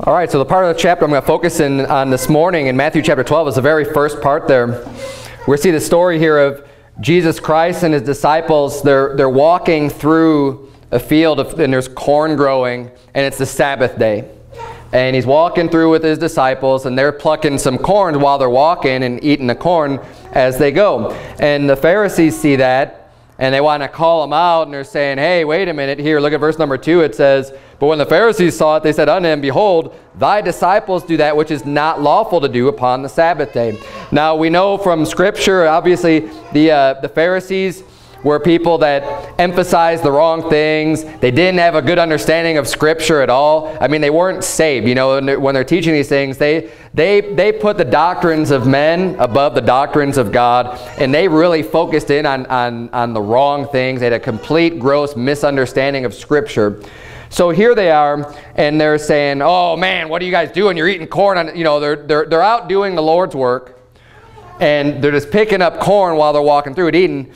All right, so the part of the chapter I'm going to focus in on this morning in Matthew chapter 12 is the very first part there. We see the story here of Jesus Christ and his disciples. They're, they're walking through a field of, and there's corn growing, and it's the Sabbath day. And he's walking through with his disciples, and they're plucking some corn while they're walking and eating the corn as they go. And the Pharisees see that, and they want to call him out, and they're saying, hey, wait a minute here. Look at verse number 2. It says, But when the Pharisees saw it, they said unto him, Behold, thy disciples do that which is not lawful to do upon the Sabbath day. Now, we know from Scripture, obviously, the, uh, the Pharisees were people that emphasized the wrong things. They didn't have a good understanding of Scripture at all. I mean, they weren't saved. You know, when they're teaching these things, they, they, they put the doctrines of men above the doctrines of God, and they really focused in on, on, on the wrong things. They had a complete, gross misunderstanding of Scripture. So here they are, and they're saying, oh, man, what are you guys doing? You're eating corn. On, you know, they're, they're, they're out doing the Lord's work, and they're just picking up corn while they're walking through it, eating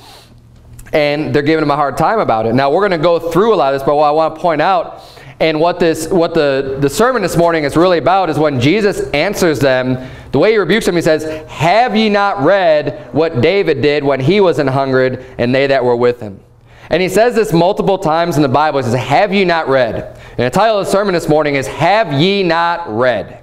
and they're giving him a hard time about it. Now we're going to go through a lot of this, but what I want to point out and what this what the, the sermon this morning is really about is when Jesus answers them, the way he rebukes them, he says, Have ye not read what David did when he was an hungered and they that were with him? And he says this multiple times in the Bible. He says, Have ye not read? And the title of the sermon this morning is Have ye not read?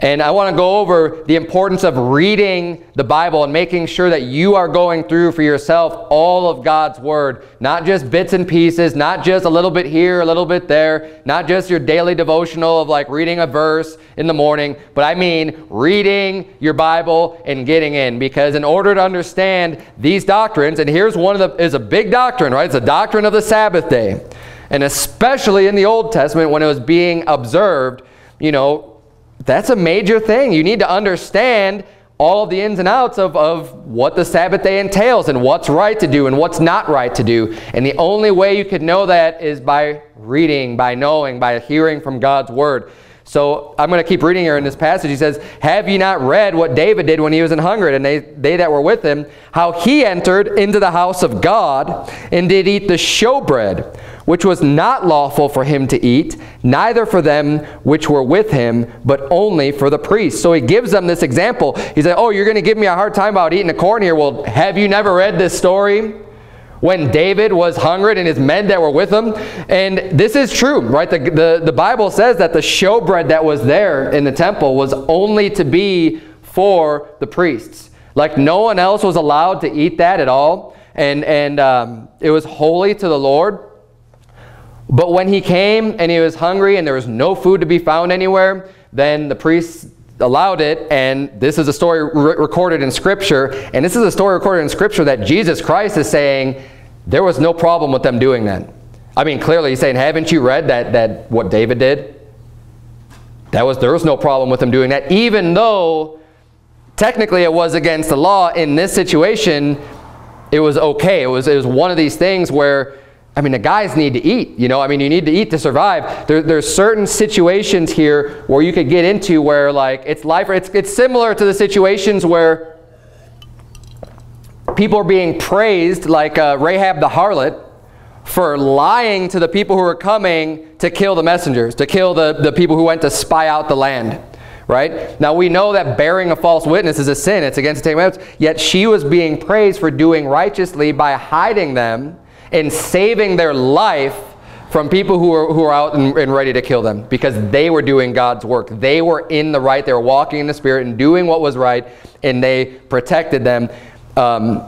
And I want to go over the importance of reading the Bible and making sure that you are going through for yourself all of God's Word. Not just bits and pieces, not just a little bit here, a little bit there, not just your daily devotional of like reading a verse in the morning, but I mean reading your Bible and getting in. Because in order to understand these doctrines, and here's one of the, is a big doctrine, right? It's a doctrine of the Sabbath day. And especially in the Old Testament when it was being observed, you know, that's a major thing. You need to understand all of the ins and outs of, of what the Sabbath day entails and what's right to do and what's not right to do. And the only way you could know that is by reading, by knowing, by hearing from God's Word. So I'm going to keep reading here in this passage. He says, Have ye not read what David did when he was in hungered, and they, they that were with him, how he entered into the house of God, and did eat the showbread, which was not lawful for him to eat, neither for them which were with him, but only for the priests. So he gives them this example. He said, oh, you're going to give me a hard time about eating the corn here. Well, have you never read this story? When David was hungry and his men that were with him. And this is true, right? The, the, the Bible says that the showbread that was there in the temple was only to be for the priests. Like no one else was allowed to eat that at all. And, and um, it was holy to the Lord. But when he came and he was hungry and there was no food to be found anywhere, then the priests allowed it, and this is a story re recorded in Scripture, and this is a story recorded in Scripture that Jesus Christ is saying there was no problem with them doing that. I mean, clearly he's saying, haven't you read that, that what David did? That was, there was no problem with them doing that, even though technically it was against the law. In this situation, it was okay. It was, it was one of these things where I mean, the guys need to eat, you know. I mean, you need to eat to survive. There, there's certain situations here where you could get into where, like, it's life. It's, it's similar to the situations where people are being praised, like uh, Rahab the harlot, for lying to the people who were coming to kill the messengers, to kill the, the people who went to spy out the land. Right? Now we know that bearing a false witness is a sin. It's against the Ten Commandments. Yet she was being praised for doing righteously by hiding them in saving their life from people who were, who were out and, and, ready to kill them because they were doing God's work. They were in the right. They were walking in the Spirit and doing what was right, and they protected them um,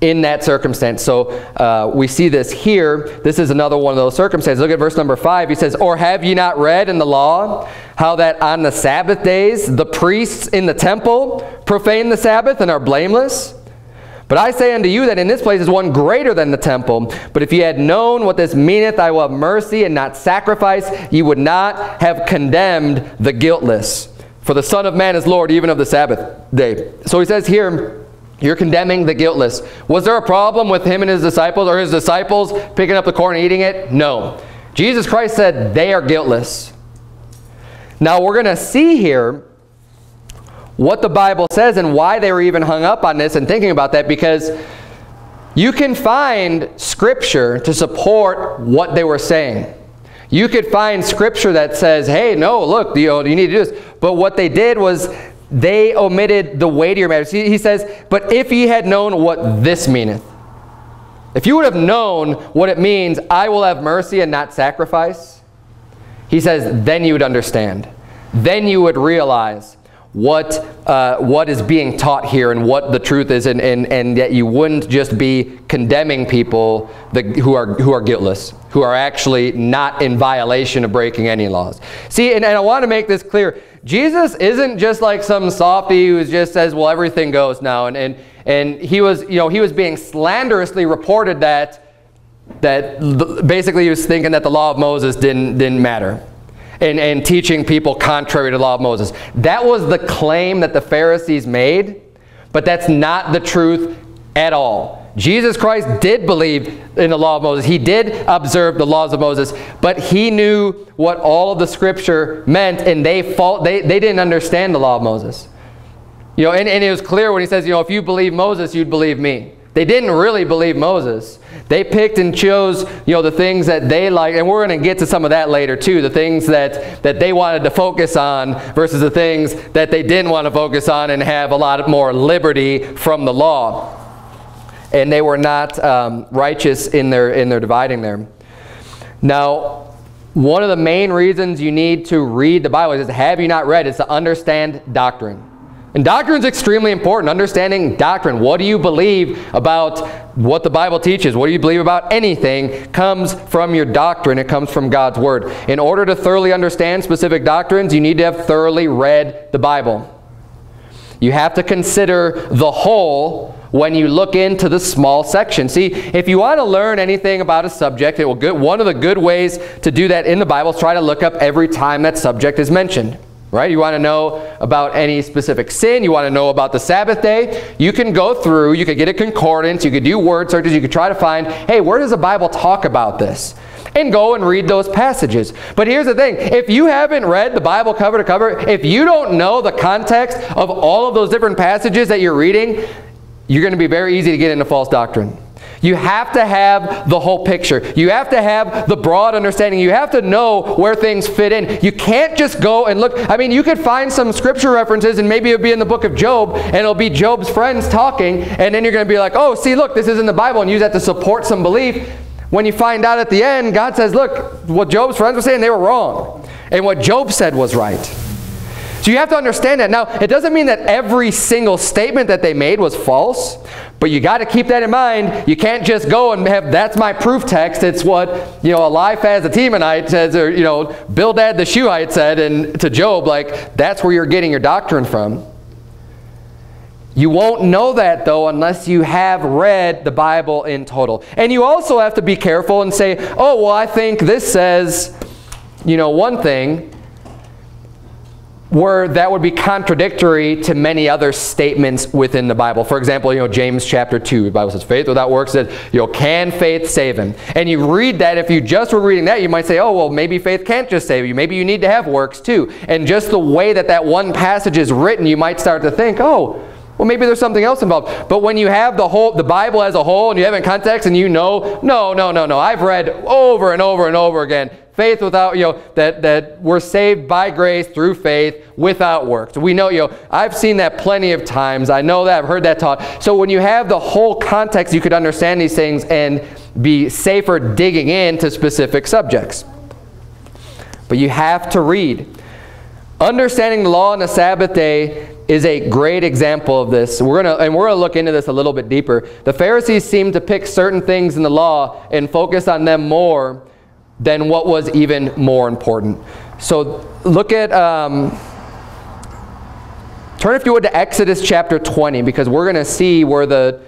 in that circumstance. So uh, we see this here. This is another one of those circumstances. Look at verse number 5. He says, Or have ye not read in the law how that on the Sabbath days the priests in the temple profane the Sabbath and are blameless? But I say unto you that in this place is one greater than the temple. But if ye had known what this meaneth, I will have mercy and not sacrifice, ye would not have condemned the guiltless. For the Son of Man is Lord even of the Sabbath day. So he says here, you're condemning the guiltless. Was there a problem with him and his disciples, or his disciples picking up the corn and eating it? No. Jesus Christ said they are guiltless. Now we're going to see here what the Bible says and why they were even hung up on this and thinking about that because you can find scripture to support what they were saying. You could find scripture that says, hey, no, look, you, you need to do this. But what they did was they omitted the weightier matters. He, he says, but if ye had known what this meaneth, if you would have known what it means, I will have mercy and not sacrifice, he says, then you would understand. Then you would realize what, uh, what is being taught here and what the truth is, and, and, and yet you wouldn't just be condemning people that, who, are, who are guiltless, who are actually not in violation of breaking any laws. See, and, and I want to make this clear. Jesus isn't just like some softy who just says, well, everything goes now. And, and, and he, was, you know, he was being slanderously reported that, that basically he was thinking that the law of Moses didn't, didn't matter and, and teaching people contrary to the law of Moses. That was the claim that the Pharisees made, but that's not the truth at all. Jesus Christ did believe in the law of Moses. He did observe the laws of Moses, but he knew what all of the scripture meant, and they, fault, they, they didn't understand the law of Moses. You know, and, and it was clear when he says, you know, if you believe Moses, you'd believe me. They didn't really believe Moses. They picked and chose, you know, the things that they liked, and we're going to get to some of that later too, the things that, that they wanted to focus on versus the things that they didn't want to focus on and have a lot more liberty from the law. And they were not um, righteous in their, in their dividing there. Now, one of the main reasons you need to read the Bible is have you not read, is to understand doctrine. And doctrine is extremely important, understanding doctrine. What do you believe about what the Bible teaches? What do you believe about anything comes from your doctrine. It comes from God's Word. In order to thoroughly understand specific doctrines, you need to have thoroughly read the Bible. You have to consider the whole when you look into the small section. See, if you want to learn anything about a subject, it will good, one of the good ways to do that in the Bible is try to look up every time that subject is mentioned right? You want to know about any specific sin. You want to know about the Sabbath day. You can go through, you could get a concordance, you could do word searches, you could try to find, hey, where does the Bible talk about this? And go and read those passages. But here's the thing. If you haven't read the Bible cover to cover, if you don't know the context of all of those different passages that you're reading, you're going to be very easy to get into false doctrine. You have to have the whole picture. You have to have the broad understanding. You have to know where things fit in. You can't just go and look. I mean, you could find some scripture references and maybe it'll be in the book of Job and it'll be Job's friends talking and then you're going to be like, oh, see, look, this is in the Bible and use that to support some belief. When you find out at the end, God says, look, what Job's friends were saying, they were wrong. And what Job said was right. So you have to understand that. Now, it doesn't mean that every single statement that they made was false, but you got to keep that in mind. You can't just go and have, that's my proof text. It's what, you know, Eliphaz the Temanite says, or, you know, Bildad the Shuhite said and to Job, like, that's where you're getting your doctrine from. You won't know that, though, unless you have read the Bible in total. And you also have to be careful and say, oh, well, I think this says, you know, one thing, where that would be contradictory to many other statements within the Bible. For example, you know, James chapter 2, the Bible says, faith without works says, you know, can faith save him? And you read that, if you just were reading that, you might say, oh, well, maybe faith can't just save you. Maybe you need to have works too. And just the way that that one passage is written, you might start to think, oh, well, maybe there's something else involved. But when you have the whole, the Bible as a whole, and you have it in context, and you know, no, no, no, no. I've read over and over and over again faith without, you know, that, that we're saved by grace through faith without works. We know, you know, I've seen that plenty of times. I know that. I've heard that taught. So when you have the whole context, you could understand these things and be safer digging into specific subjects. But you have to read. Understanding the law on the Sabbath day is a great example of this. We're gonna, and we're going to look into this a little bit deeper. The Pharisees seem to pick certain things in the law and focus on them more than what was even more important. So look at, um, turn if you would to Exodus chapter 20 because we're going to see where the,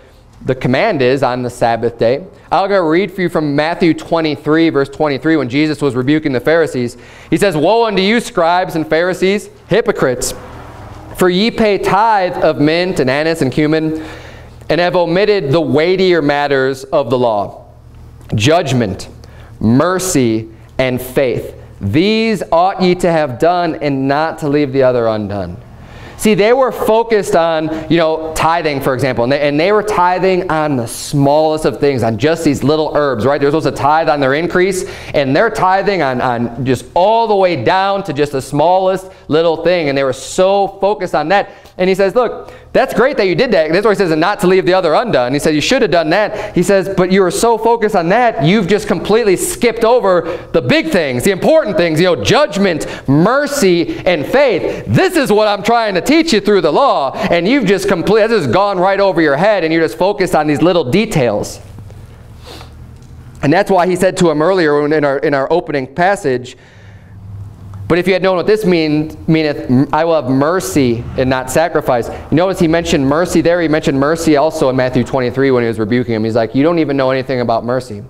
the command is on the Sabbath day. I'll go read for you from Matthew 23 verse 23 when Jesus was rebuking the Pharisees. He says, Woe unto you scribes and Pharisees, hypocrites, for ye pay tithe of mint and anise and cumin and have omitted the weightier matters of the law, judgment, mercy, and faith. These ought ye to have done and not to leave the other undone. See, they were focused on, you know, tithing, for example, and they, and they were tithing on the smallest of things, on just these little herbs, right? They're supposed to tithe on their increase, and they're tithing on, on just all the way down to just the smallest little thing, and they were so focused on that. And he says, look, that's great that you did that. That's why he says, and not to leave the other undone. He said, you should have done that. He says, but you were so focused on that, you've just completely skipped over the big things, the important things, you know, judgment, mercy, and faith. This is what I'm trying to teach you through the law, and you've just completely, that's just gone right over your head, and you're just focused on these little details. And that's why he said to him earlier in our, in our opening passage, but if you had known what this means, meaneth, I will have mercy and not sacrifice. You notice he mentioned mercy there. He mentioned mercy also in Matthew 23 when he was rebuking him. He's like, you don't even know anything about mercy.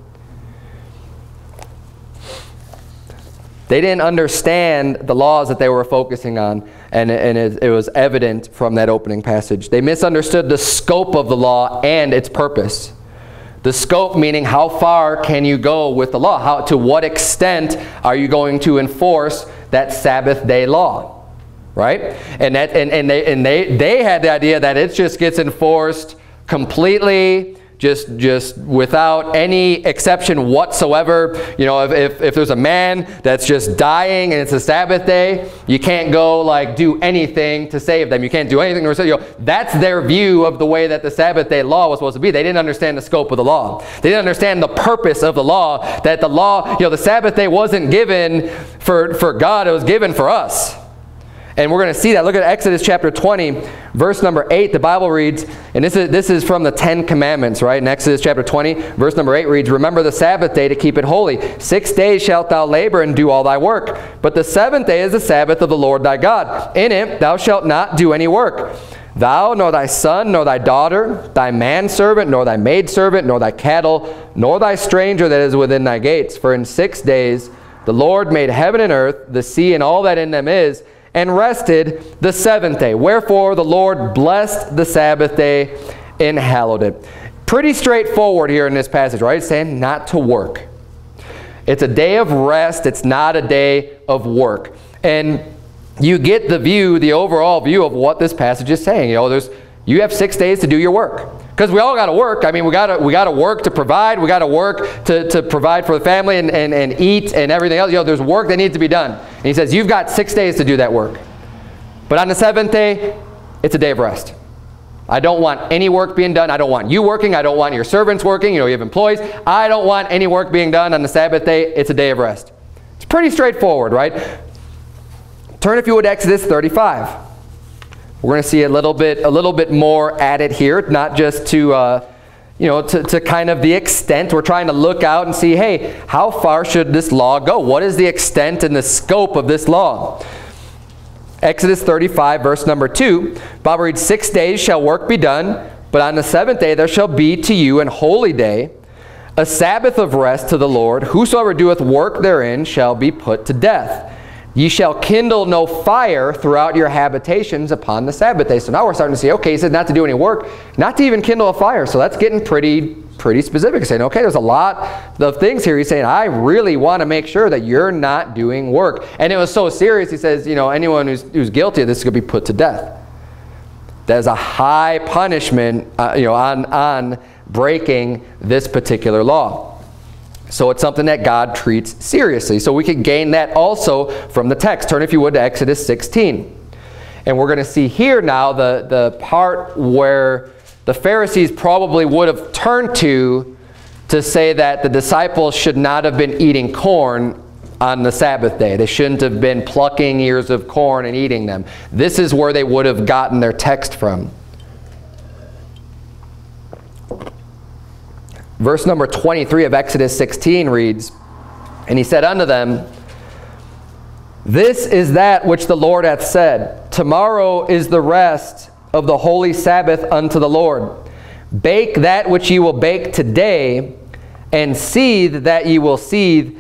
They didn't understand the laws that they were focusing on, and, and it, it was evident from that opening passage. They misunderstood the scope of the law and its purpose. The scope meaning how far can you go with the law? How, to what extent are you going to enforce that Sabbath day law, right? And, that, and, and, they, and they, they had the idea that it just gets enforced completely just just without any exception whatsoever. You know, if, if, if, there's a man that's just dying and it's a Sabbath day, you can't go like do anything to save them. You can't do anything to save you. That's their view of the way that the Sabbath day law was supposed to be. They didn't understand the scope of the law. They didn't understand the purpose of the law, that the law, you know, the Sabbath day wasn't given for, for God, it was given for us. And we're going to see that. Look at Exodus chapter 20, verse number 8. The Bible reads, and this is, this is from the Ten Commandments, right? In Exodus chapter 20, verse number 8 reads, Remember the Sabbath day to keep it holy. Six days shalt thou labor and do all thy work. But the seventh day is the Sabbath of the Lord thy God. In it thou shalt not do any work. Thou, nor thy son, nor thy daughter, thy manservant, nor thy maidservant, nor thy cattle, nor thy stranger that is within thy gates. For in six days the Lord made heaven and earth, the sea and all that in them is, and rested the seventh day. Wherefore the Lord blessed the Sabbath day and hallowed it. Pretty straightforward here in this passage, right? It's saying not to work. It's a day of rest. It's not a day of work. And you get the view, the overall view of what this passage is saying. You know, there's you have six days to do your work. Because we all got to work. I mean, we got to we got to work to provide. We got to work to, to provide for the family and, and, and eat and everything else. You know, there's work that needs to be done. And he says, you've got six days to do that work. But on the seventh day, it's a day of rest. I don't want any work being done. I don't want you working. I don't want your servants working. You know, you have employees. I don't want any work being done on the Sabbath day. It's a day of rest. It's pretty straightforward, right? Turn, if you would, Exodus 35. We're going to see a little bit, a little bit more at it here, not just to, uh, you know, to, to kind of the extent. We're trying to look out and see, hey, how far should this law go? What is the extent and the scope of this law? Exodus 35, verse number 2, Bible reads, Six days shall work be done, but on the seventh day there shall be to you an holy day, a Sabbath of rest to the Lord. Whosoever doeth work therein shall be put to death. Ye shall kindle no fire throughout your habitations upon the Sabbath day. So now we're starting to see, okay, he said not to do any work, not to even kindle a fire. So that's getting pretty, pretty specific. He's Saying, okay, there's a lot of things here. He's saying, I really want to make sure that you're not doing work. And it was so serious, he says, you know, anyone who's, who's guilty of this is going to be put to death. There's a high punishment, uh, you know, on, on breaking this particular law. So it's something that God treats seriously. So we can gain that also from the text. Turn, if you would, to Exodus 16. And we're going to see here now the, the part where the Pharisees probably would have turned to to say that the disciples should not have been eating corn on the Sabbath day. They shouldn't have been plucking ears of corn and eating them. This is where they would have gotten their text from. Verse number 23 of Exodus 16 reads, And he said unto them, This is that which the Lord hath said, Tomorrow is the rest of the holy Sabbath unto the Lord. Bake that which ye will bake today, and seethe that ye will seethe,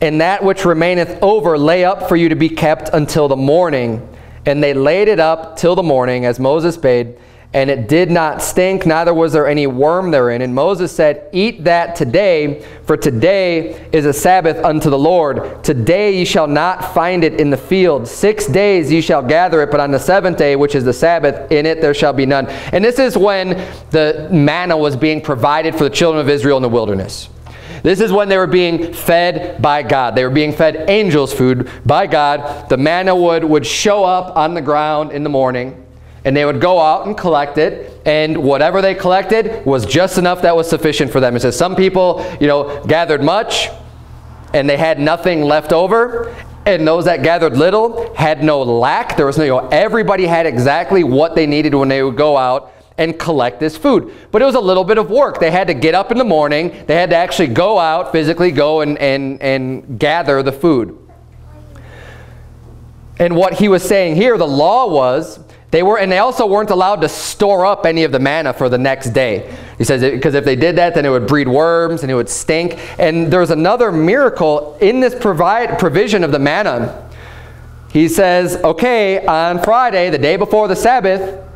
and that which remaineth over lay up for you to be kept until the morning. And they laid it up till the morning, as Moses bade, and it did not stink, neither was there any worm therein. And Moses said, Eat that today, for today is a Sabbath unto the Lord. Today ye shall not find it in the field. Six days ye shall gather it, but on the seventh day, which is the Sabbath, in it there shall be none. And this is when the manna was being provided for the children of Israel in the wilderness. This is when they were being fed by God. They were being fed angels' food by God. The manna would, would show up on the ground in the morning and they would go out and collect it. And whatever they collected was just enough that was sufficient for them. It says some people you know gathered much and they had nothing left over. And those that gathered little had no lack. There was no you know, everybody had exactly what they needed when they would go out and collect this food. But it was a little bit of work. They had to get up in the morning. They had to actually go out physically go and and and gather the food. And what he was saying here the law was they were, and they also weren't allowed to store up any of the manna for the next day. He says, because if they did that, then it would breed worms and it would stink. And there's another miracle in this provide, provision of the manna. He says, okay, on Friday, the day before the Sabbath,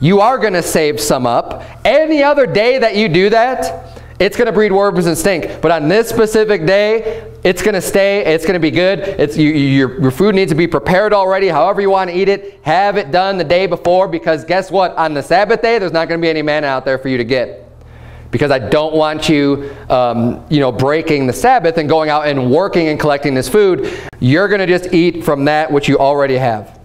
you are going to save some up. Any other day that you do that, it's going to breed worms and stink. But on this specific day, it's going to stay. It's going to be good. It's, you, your, your food needs to be prepared already. However you want to eat it, have it done the day before because guess what? On the Sabbath day, there's not going to be any manna out there for you to get. Because I don't want you, um, you know, breaking the Sabbath and going out and working and collecting this food. You're going to just eat from that which you already have.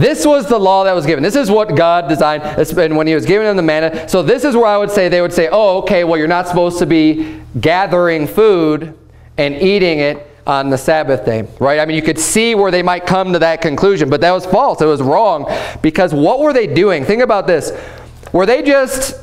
This was the law that was given. This is what God designed and when he was giving them the manna. So this is where I would say they would say, oh, okay, well, you're not supposed to be gathering food and eating it on the Sabbath day, right? I mean, you could see where they might come to that conclusion, but that was false. It was wrong because what were they doing? Think about this. Were they just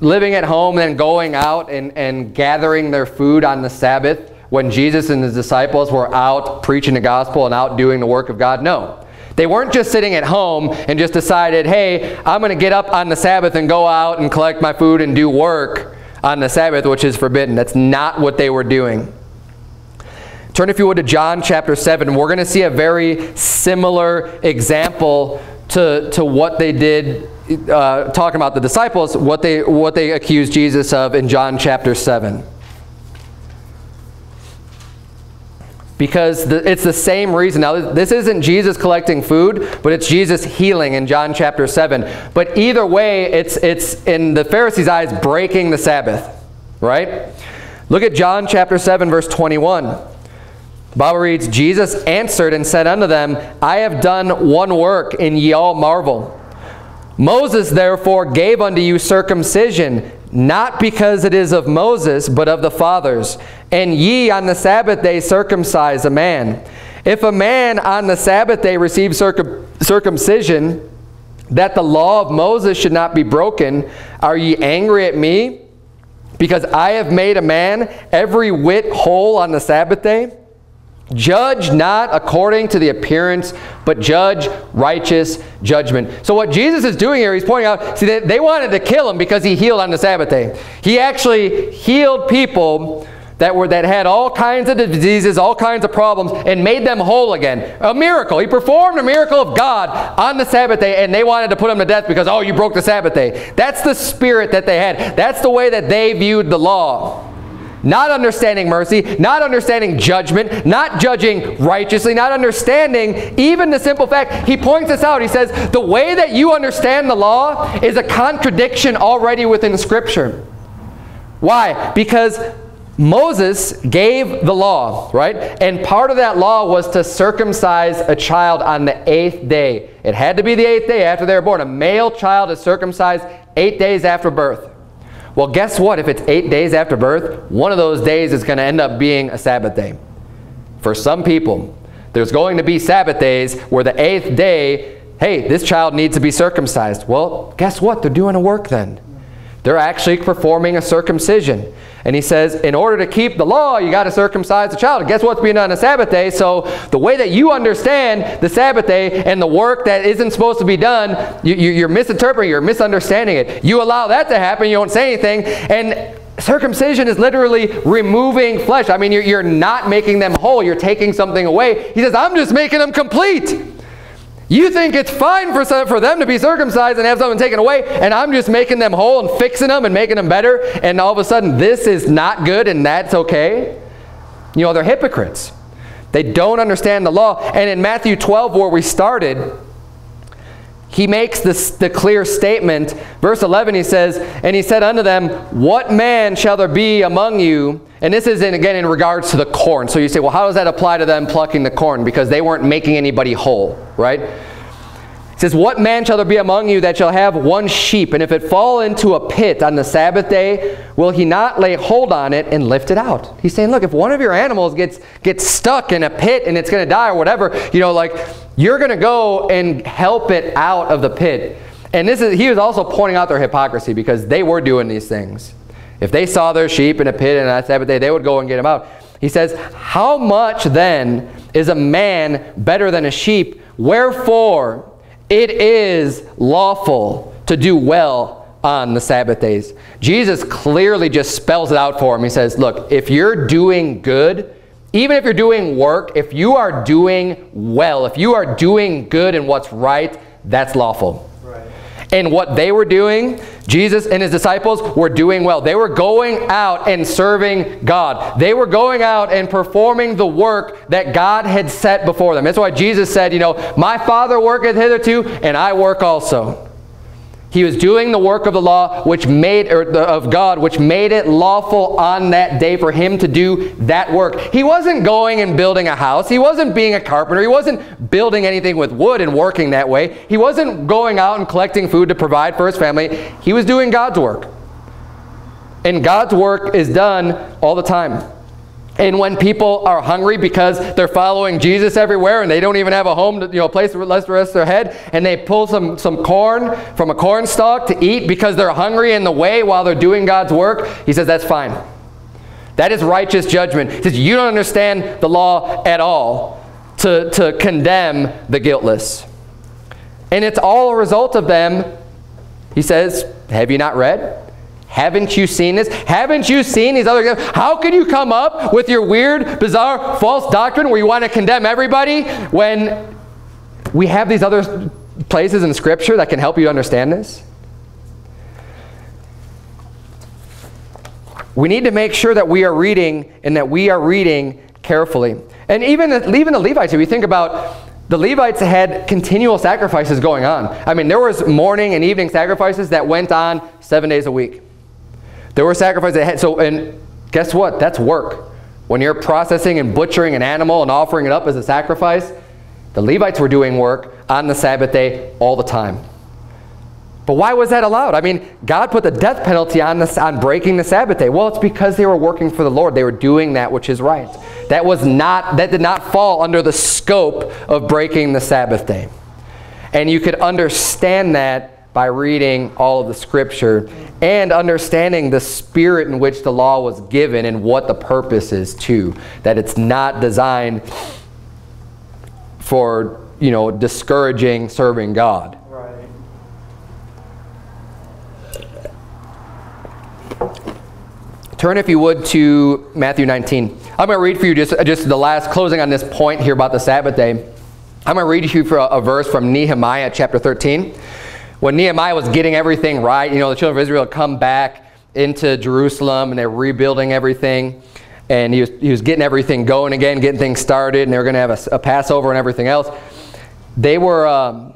living at home and going out and, and gathering their food on the Sabbath when Jesus and his disciples were out preaching the gospel and out doing the work of God? No. They weren't just sitting at home and just decided, hey, I'm going to get up on the Sabbath and go out and collect my food and do work on the Sabbath, which is forbidden. That's not what they were doing. Turn, if you would, to John chapter 7. We're going to see a very similar example to, to what they did, uh, talking about the disciples, what they, what they accused Jesus of in John chapter 7. Because the, it's the same reason. Now, this isn't Jesus collecting food, but it's Jesus healing in John chapter 7. But either way, it's, it's in the Pharisees' eyes breaking the Sabbath, right? Look at John chapter 7, verse 21. The Bible reads, Jesus answered and said unto them, I have done one work, and ye all marvel. Moses therefore gave unto you circumcision, not because it is of Moses, but of the fathers. And ye on the Sabbath day circumcise a man. If a man on the Sabbath day receive circum circumcision, that the law of Moses should not be broken, are ye angry at me? Because I have made a man every whit whole on the Sabbath day? Judge not according to the appearance, but judge righteous judgment. So what Jesus is doing here, he's pointing out, see, they, they wanted to kill him because he healed on the Sabbath day. He actually healed people that were that had all kinds of diseases, all kinds of problems, and made them whole again. A miracle. He performed a miracle of God on the Sabbath day, and they wanted to put him to death because, oh, you broke the Sabbath day. That's the spirit that they had. That's the way that they viewed the law not understanding mercy, not understanding judgment, not judging righteously, not understanding even the simple fact. He points this out. He says, the way that you understand the law is a contradiction already within Scripture. Why? Because Moses gave the law, right? And part of that law was to circumcise a child on the eighth day. It had to be the eighth day after they were born. A male child is circumcised eight days after birth. Well, guess what? If it's eight days after birth, one of those days is going to end up being a Sabbath day. For some people, there's going to be Sabbath days where the eighth day, hey, this child needs to be circumcised. Well, guess what? They're doing a work then. They're actually performing a circumcision. And he says, in order to keep the law, you got to circumcise the child. And guess what's being done on a Sabbath day? So the way that you understand the Sabbath day and the work that isn't supposed to be done, you, you, are misinterpreting, you're misunderstanding it. You allow that to happen, you don't say anything. And circumcision is literally removing flesh. I mean, you're, you're not making them whole. You're taking something away. He says, I'm just making them complete. You think it's fine for, some, for them to be circumcised and have something taken away, and I'm just making them whole and fixing them and making them better, and all of a sudden this is not good and that's okay? You know, they're hypocrites. They don't understand the law. And in Matthew 12, where we started, he makes this, the clear statement. Verse 11, he says, And he said unto them, What man shall there be among you? And this is, in, again, in regards to the corn. So you say, well, how does that apply to them plucking the corn? Because they weren't making anybody whole, right? It says, What man shall there be among you that shall have one sheep, and if it fall into a pit on the Sabbath day, will he not lay hold on it and lift it out? He's saying, look, if one of your animals gets, gets stuck in a pit and it's going to die or whatever, you know, like, you're going to go and help it out of the pit. And this is, he was also pointing out their hypocrisy because they were doing these things. If they saw their sheep in a pit on that Sabbath day, they would go and get them out. He says, How much then is a man better than a sheep? Wherefore, it is lawful to do well on the Sabbath days. Jesus clearly just spells it out for him. He says, look, if you're doing good, even if you're doing work, if you are doing well, if you are doing good and what's right, that's lawful. Right. And what they were doing, Jesus and his disciples were doing well. They were going out and serving God. They were going out and performing the work that God had set before them. That's why Jesus said, you know, my Father worketh hitherto, and I work also. He was doing the work of the law, which made, the, of God, which made it lawful on that day for him to do that work. He wasn't going and building a house. He wasn't being a carpenter. He wasn't building anything with wood and working that way. He wasn't going out and collecting food to provide for his family. He was doing God's work. And God's work is done all the time. And when people are hungry because they're following Jesus everywhere and they don't even have a home, to, you know, a place to rest their head, and they pull some, some corn from a corn stalk to eat because they're hungry in the way while they're doing God's work, he says that's fine. That is righteous judgment. He says you don't understand the law at all to, to condemn the guiltless. And it's all a result of them, he says, have you not read? Haven't you seen this? Haven't you seen these other How can you come up with your weird, bizarre, false doctrine where you want to condemn everybody when we have these other places in Scripture that can help you understand this? We need to make sure that we are reading and that we are reading carefully. And even, even the Levites, if you think about the Levites had continual sacrifices going on. I mean, there was morning and evening sacrifices that went on seven days a week. There were sacrifices that had, so, and guess what? That's work. When you're processing and butchering an animal and offering it up as a sacrifice, the Levites were doing work on the Sabbath day all the time. But why was that allowed? I mean, God put the death penalty on, this, on breaking the Sabbath day. Well, it's because they were working for the Lord. They were doing that which is right. That was not, that did not fall under the scope of breaking the Sabbath day. And you could understand that by reading all of the scripture and understanding the spirit in which the law was given and what the purpose is too. That it's not designed for, you know, discouraging serving God. Turn, if you would, to Matthew 19. I'm going to read for you just, just the last closing on this point here about the Sabbath day. I'm going to read you for a, a verse from Nehemiah chapter 13 when Nehemiah was getting everything right, you know, the children of Israel come back into Jerusalem and they're rebuilding everything. And he was, he was getting everything going again, getting things started, and they were going to have a, a, Passover and everything else. They were, um,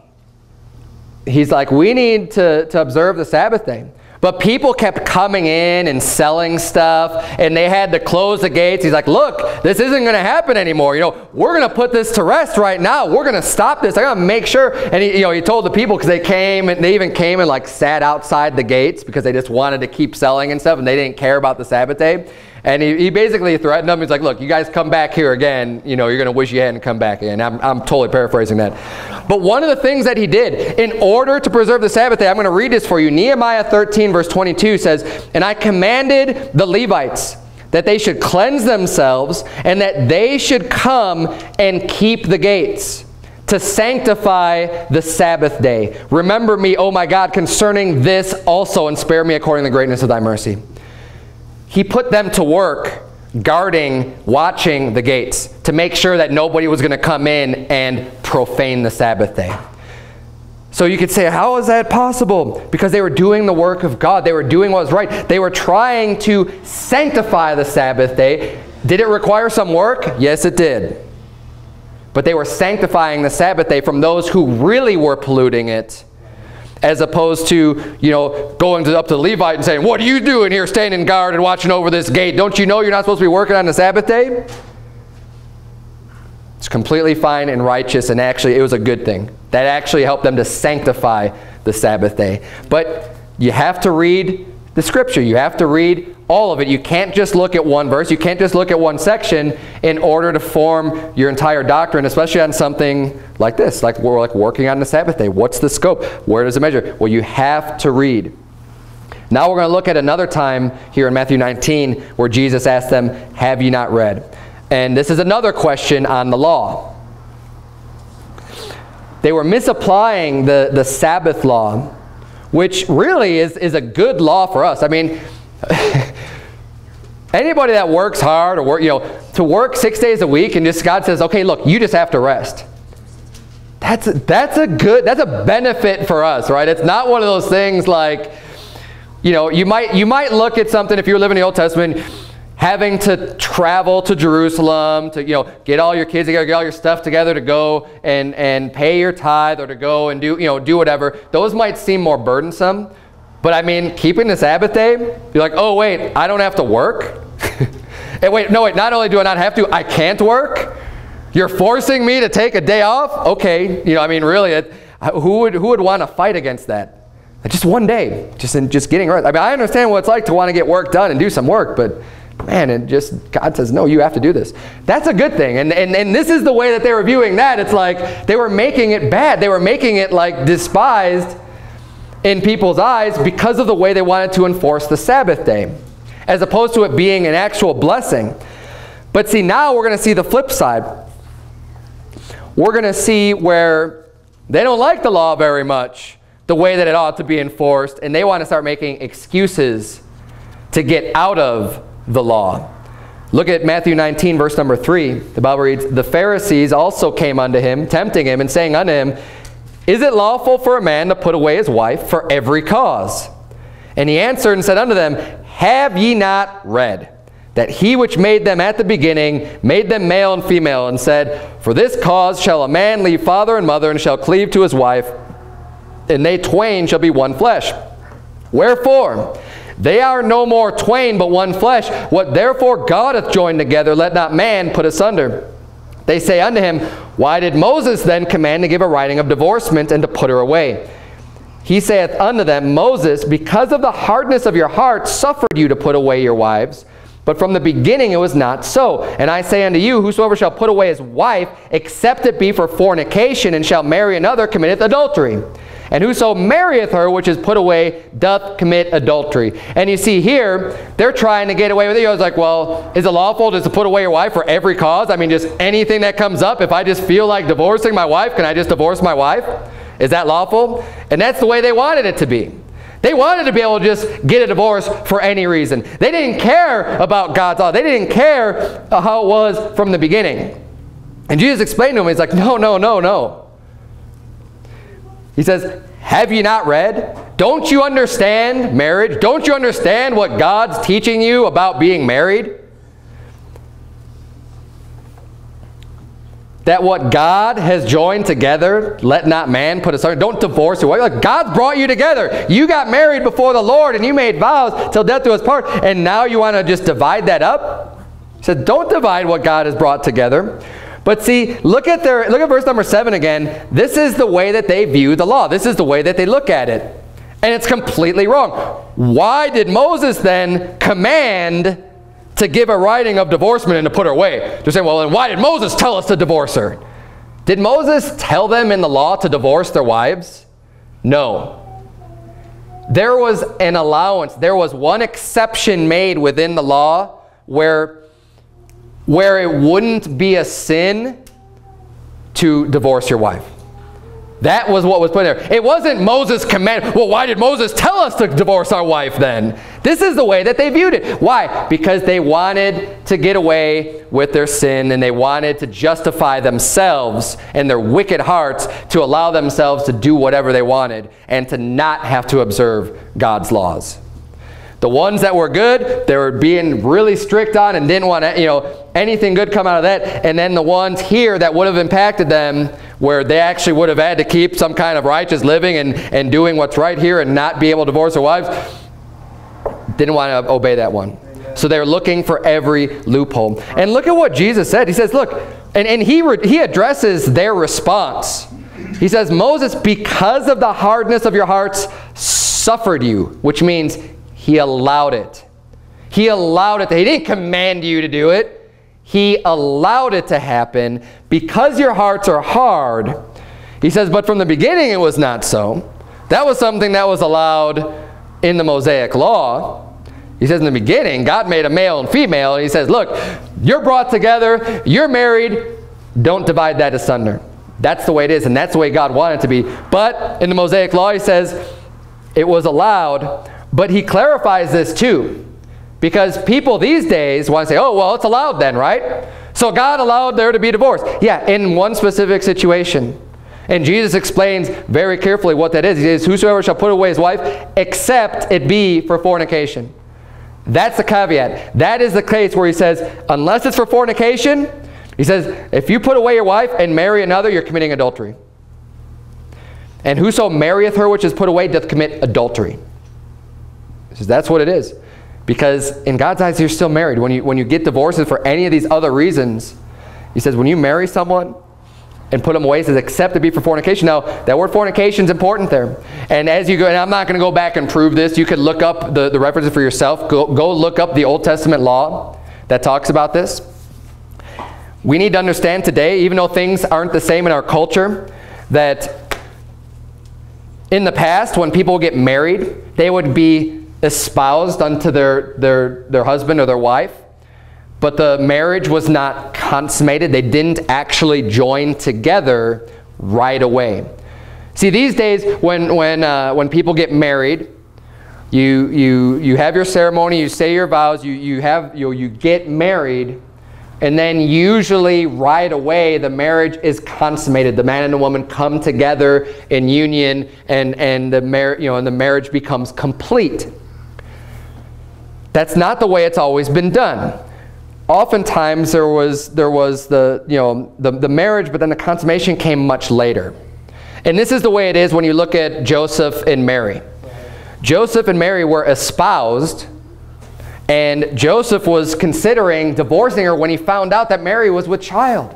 he's like, we need to, to observe the Sabbath day. But people kept coming in and selling stuff, and they had to close the gates. He's like, look, this isn't going to happen anymore. You know, we're going to put this to rest right now. We're going to stop this. I got to make sure. And he, you know, he told the people because they came and they even came and like sat outside the gates because they just wanted to keep selling and stuff, and they didn't care about the Sabbath day. And he, he basically threatened them. He's like, look, you guys come back here again, you know, you're going to wish you hadn't come back again. I'm, I'm totally paraphrasing that. But one of the things that he did, in order to preserve the Sabbath day, I'm going to read this for you. Nehemiah 13, verse 22 says, And I commanded the Levites that they should cleanse themselves and that they should come and keep the gates to sanctify the Sabbath day. Remember me, O my God, concerning this also, and spare me according to the greatness of thy mercy. He put them to work guarding, watching the gates to make sure that nobody was going to come in and profane the Sabbath day. So you could say, how is that possible? Because they were doing the work of God. They were doing what was right. They were trying to sanctify the Sabbath day. Did it require some work? Yes, it did. But they were sanctifying the Sabbath day from those who really were polluting it as opposed to, you know, going to, up to the Levite and saying, what are you doing here standing guard and watching over this gate? Don't you know you're not supposed to be working on the Sabbath day? It's completely fine and righteous, and actually it was a good thing. That actually helped them to sanctify the Sabbath day. But you have to read the scripture. You have to read all of it. You can't just look at one verse. You can't just look at one section in order to form your entire doctrine, especially on something like this, like we're like working on the Sabbath day. What's the scope? Where does it measure? Well, you have to read. Now we're going to look at another time here in Matthew 19 where Jesus asked them, have you not read? And this is another question on the law. They were misapplying the, the Sabbath law, which really is, is a good law for us. I mean, anybody that works hard or work, you know, to work six days a week and just God says, okay, look, you just have to rest. That's a, that's a good, that's a benefit for us, right? It's not one of those things like, you know, you might, you might look at something if you're living in the Old Testament, having to travel to Jerusalem to, you know, get all your kids together, get all your stuff together to go and, and pay your tithe or to go and do, you know, do whatever. Those might seem more burdensome. But I mean, keeping the Sabbath day, you're like, oh, wait, I don't have to work? and wait, no, wait, not only do I not have to, I can't work? You're forcing me to take a day off? Okay, you know, I mean, really, it, uh, who would, who would want to fight against that? Just one day, just in just getting right. I mean, I understand what it's like to want to get work done and do some work, but man, and just God says, no, you have to do this. That's a good thing. And, and, and this is the way that they were viewing that. It's like they were making it bad. They were making it like despised in people's eyes because of the way they wanted to enforce the Sabbath day, as opposed to it being an actual blessing. But see, now we're going to see the flip side. We're going to see where they don't like the law very much, the way that it ought to be enforced, and they want to start making excuses to get out of the law. Look at Matthew 19, verse number 3. The Bible reads, The Pharisees also came unto him, tempting him, and saying unto him, is it lawful for a man to put away his wife for every cause? And he answered and said unto them, Have ye not read that he which made them at the beginning made them male and female, and said, For this cause shall a man leave father and mother, and shall cleave to his wife, and they twain shall be one flesh. Wherefore, they are no more twain, but one flesh. What therefore God hath joined together, let not man put asunder. They say unto him, Why did Moses then command to give a writing of divorcement and to put her away? He saith unto them, Moses, because of the hardness of your heart, suffered you to put away your wives. But from the beginning it was not so. And I say unto you, whosoever shall put away his wife, except it be for fornication, and shall marry another, committeth adultery. And whoso marrieth her which is put away doth commit adultery. And you see here, they're trying to get away with it. I was like, well, is it lawful just to put away your wife for every cause? I mean, just anything that comes up. If I just feel like divorcing my wife, can I just divorce my wife? Is that lawful? And that's the way they wanted it to be. They wanted to be able to just get a divorce for any reason. They didn't care about God's law. They didn't care how it was from the beginning. And Jesus explained to him, he's like, no, no, no, no. He says, have you not read? Don't you understand marriage? Don't you understand what God's teaching you about being married? That what God has joined together, let not man put asunder. Don't divorce your. Like God brought you together. You got married before the Lord and you made vows till death do us part. And now you want to just divide that up? He said, don't divide what God has brought together. But see, look at their look at verse number 7 again. This is the way that they view the law. This is the way that they look at it. And it's completely wrong. Why did Moses then command to give a writing of divorcement and to put her away? They're saying, well, then why did Moses tell us to divorce her? Did Moses tell them in the law to divorce their wives? No. There was an allowance. There was one exception made within the law where where it wouldn't be a sin to divorce your wife. That was what was put there. It wasn't Moses' command. Well, why did Moses tell us to divorce our wife then? This is the way that they viewed it. Why? Because they wanted to get away with their sin and they wanted to justify themselves and their wicked hearts to allow themselves to do whatever they wanted and to not have to observe God's laws. The ones that were good, they were being really strict on and didn't want you know, anything good come out of that. And then the ones here that would have impacted them, where they actually would have had to keep some kind of righteous living and, and doing what's right here and not be able to divorce their wives, didn't want to obey that one. So they're looking for every loophole. And look at what Jesus said. He says, look, and, and he, he addresses their response. He says, Moses, because of the hardness of your hearts, suffered you, which means he allowed it. He allowed it. To, he didn't command you to do it. He allowed it to happen because your hearts are hard. He says, but from the beginning it was not so. That was something that was allowed in the Mosaic law. He says in the beginning, God made a male and female. And he says, look, you're brought together, you're married, don't divide that asunder. That's the way it is, and that's the way God wanted it to be. But in the Mosaic law, he says, it was allowed but he clarifies this too. Because people these days want to say, oh, well, it's allowed then, right? So God allowed there to be divorce. Yeah, in one specific situation. And Jesus explains very carefully what that is. He says, whosoever shall put away his wife, except it be for fornication. That's the caveat. That is the case where he says, unless it's for fornication, he says, if you put away your wife and marry another, you're committing adultery. And whoso marrieth her which is put away doth commit adultery. Says, that's what it is. Because in God's eyes, you're still married. When you, when you get divorces for any of these other reasons, he says, when you marry someone and put them away, he says, except to be for fornication. Now, that word fornication is important there. And as you go, and I'm not going to go back and prove this. You could look up the, the references for yourself. Go, go look up the Old Testament law that talks about this. We need to understand today, even though things aren't the same in our culture, that in the past, when people get married, they would be espoused unto their, their, their husband or their wife, but the marriage was not consummated. They didn't actually join together right away. See, these days, when, when, uh, when people get married, you, you, you have your ceremony, you say your vows, you, you, have, you, you get married, and then usually right away the marriage is consummated. The man and the woman come together in union and, and, the, mar- you know, and the marriage becomes complete. That's not the way it's always been done. Oftentimes there was, there was the, you know, the, the marriage, but then the consummation came much later. And this is the way it is when you look at Joseph and Mary. Joseph and Mary were espoused, and Joseph was considering divorcing her when he found out that Mary was with child.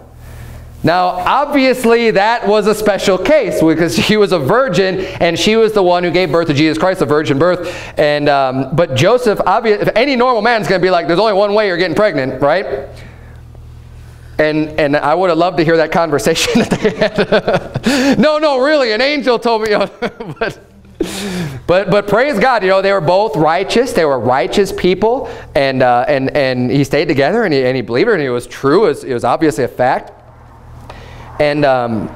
Now, obviously, that was a special case because she was a virgin and she was the one who gave birth to Jesus Christ, a virgin birth. And um, but Joseph, obvious, any normal man is going to be like, "There's only one way you're getting pregnant, right?" And and I would have loved to hear that conversation that they had. no, no, really, an angel told me. But but but praise God, you know they were both righteous. They were righteous people, and uh, and and he stayed together, and he and he believed her, and it was true. It was, it was obviously a fact. And um,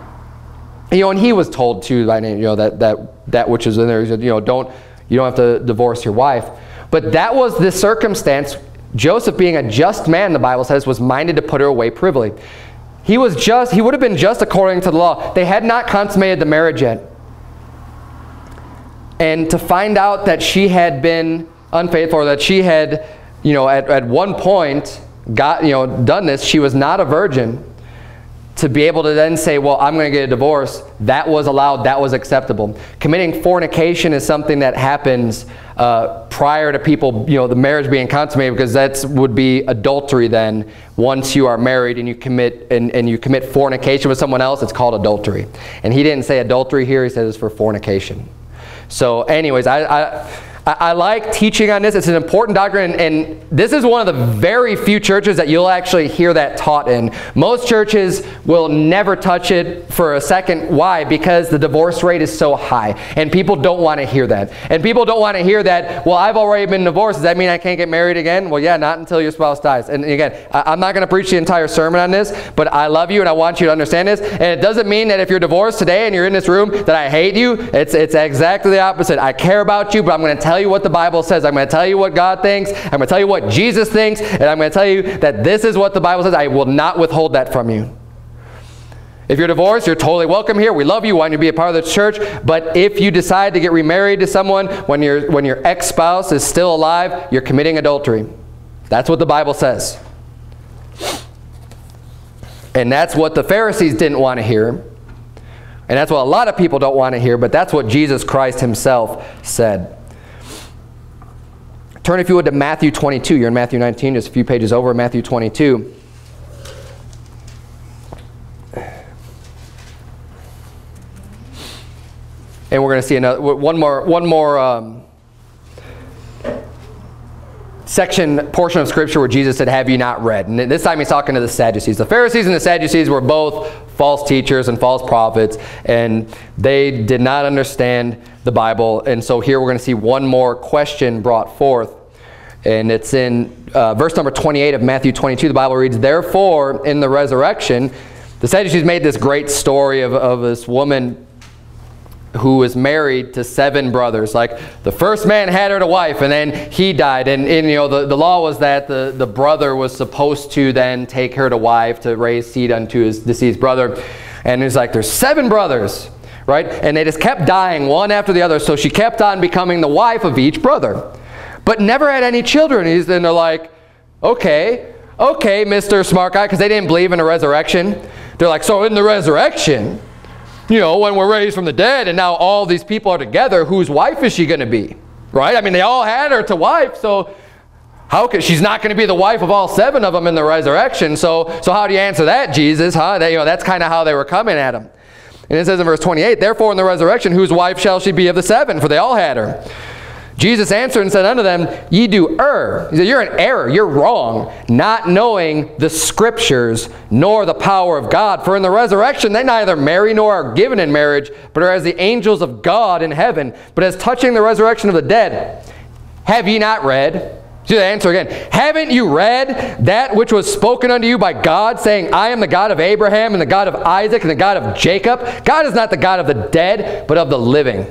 you know, and he was told too by you know that that that which is in there. He said, you know, don't you don't have to divorce your wife. But that was the circumstance. Joseph, being a just man, the Bible says, was minded to put her away privily. He was just. He would have been just according to the law. They had not consummated the marriage yet. And to find out that she had been unfaithful, or that she had, you know, at, at one point got, you know, done this, she was not a virgin to be able to then say, well, I'm going to get a divorce, that was allowed, that was acceptable. Committing fornication is something that happens uh, prior to people, you know, the marriage being consummated because that would be adultery then. Once you are married and you commit and, and you commit fornication with someone else, it's called adultery. And he didn't say adultery here, he said it's for fornication. So anyways, I, I I, like teaching on this. It's an important doctrine, and, this is one of the very few churches that you'll actually hear that taught in. Most churches will never touch it for a second. Why? Because the divorce rate is so high, and people don't want to hear that. And people don't want to hear that, well, I've already been divorced. Does that mean I can't get married again? Well, yeah, not until your spouse dies. And again, I, I'm not going to preach the entire sermon on this, but I love you, and I want you to understand this. And it doesn't mean that if you're divorced today and you're in this room that I hate you. It's, it's exactly the opposite. I care about you, but I'm going to tell tell you what the Bible says. I'm going to tell you what God thinks. I'm going to tell you what Jesus thinks. And I'm going to tell you that this is what the Bible says. I will not withhold that from you. If you're divorced, you're totally welcome here. We love you, want you to be a part of the church. But if you decide to get remarried to someone when, you when your ex-spouse is still alive, you're committing adultery. That's what the Bible says. And that's what the Pharisees didn't want to hear. And that's what a lot of people don't want to hear, but that's what Jesus Christ himself said. Turn, if you would, to Matthew 22. You're in Matthew 19, just a few pages over, Matthew 22. And we're going to see another, one more, one more um, section, portion of Scripture where Jesus said, have you not read? And this time he's talking to the Sadducees. The Pharisees and the Sadducees were both false teachers and false prophets, and they did not understand the Bible. And so here we're going to see one more question brought forth. And it's in uh, verse number 28 of Matthew 22. The Bible reads, Therefore, in the resurrection, the Sadducees made this great story of, of this woman who was married to seven brothers. Like the first man had her to wife and then he died. And, and you know, the, the law was that the, the brother was supposed to then take her to wife to raise seed unto his deceased brother. And he's like, there's seven brothers, right? And they just kept dying one after the other. So she kept on becoming the wife of each brother, but never had any children. And they're like, okay, okay, Mr. Smart Guy, because they didn't believe in a resurrection. They're like, so in the resurrection, you know, when we're raised from the dead and now all these people are together, whose wife is she going to be? Right? I mean, they all had her to wife, so how could, she's not going to be the wife of all seven of them in the resurrection. So, so how do you answer that, Jesus? Huh? That, you know, that's kind of how they were coming at him. And it says in verse 28, Therefore in the resurrection, whose wife shall she be of the seven? For they all had her. Jesus answered and said unto them, Ye do err. He said, You're in error. You're wrong, not knowing the Scriptures nor the power of God. For in the resurrection they neither marry nor are given in marriage, but are as the angels of God in heaven. But as touching the resurrection of the dead, have ye not read? See the answer again. Haven't you read that which was spoken unto you by God, saying, I am the God of Abraham and the God of Isaac and the God of Jacob? God is not the God of the dead, but of the living.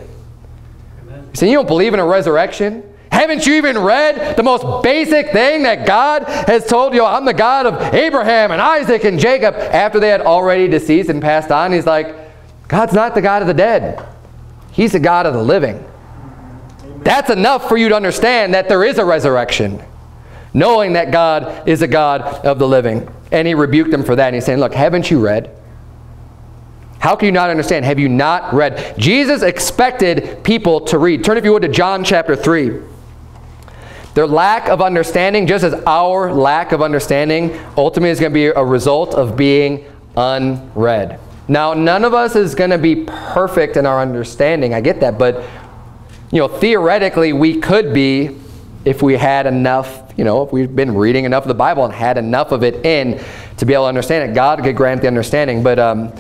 You say, you don't believe in a resurrection? Haven't you even read the most basic thing that God has told you? I'm the God of Abraham and Isaac and Jacob after they had already deceased and passed on. He's like, God's not the God of the dead. He's the God of the living. That's enough for you to understand that there is a resurrection, knowing that God is a God of the living. And he rebuked them for that. And he's saying, look, haven't you read? How can you not understand? Have you not read? Jesus expected people to read. Turn, if you would, to John chapter 3. Their lack of understanding, just as our lack of understanding, ultimately is going to be a result of being unread. Now, none of us is going to be perfect in our understanding. I get that. But, you know, theoretically, we could be if we had enough, you know, if we've been reading enough of the Bible and had enough of it in to be able to understand it. God could grant the understanding. But, um,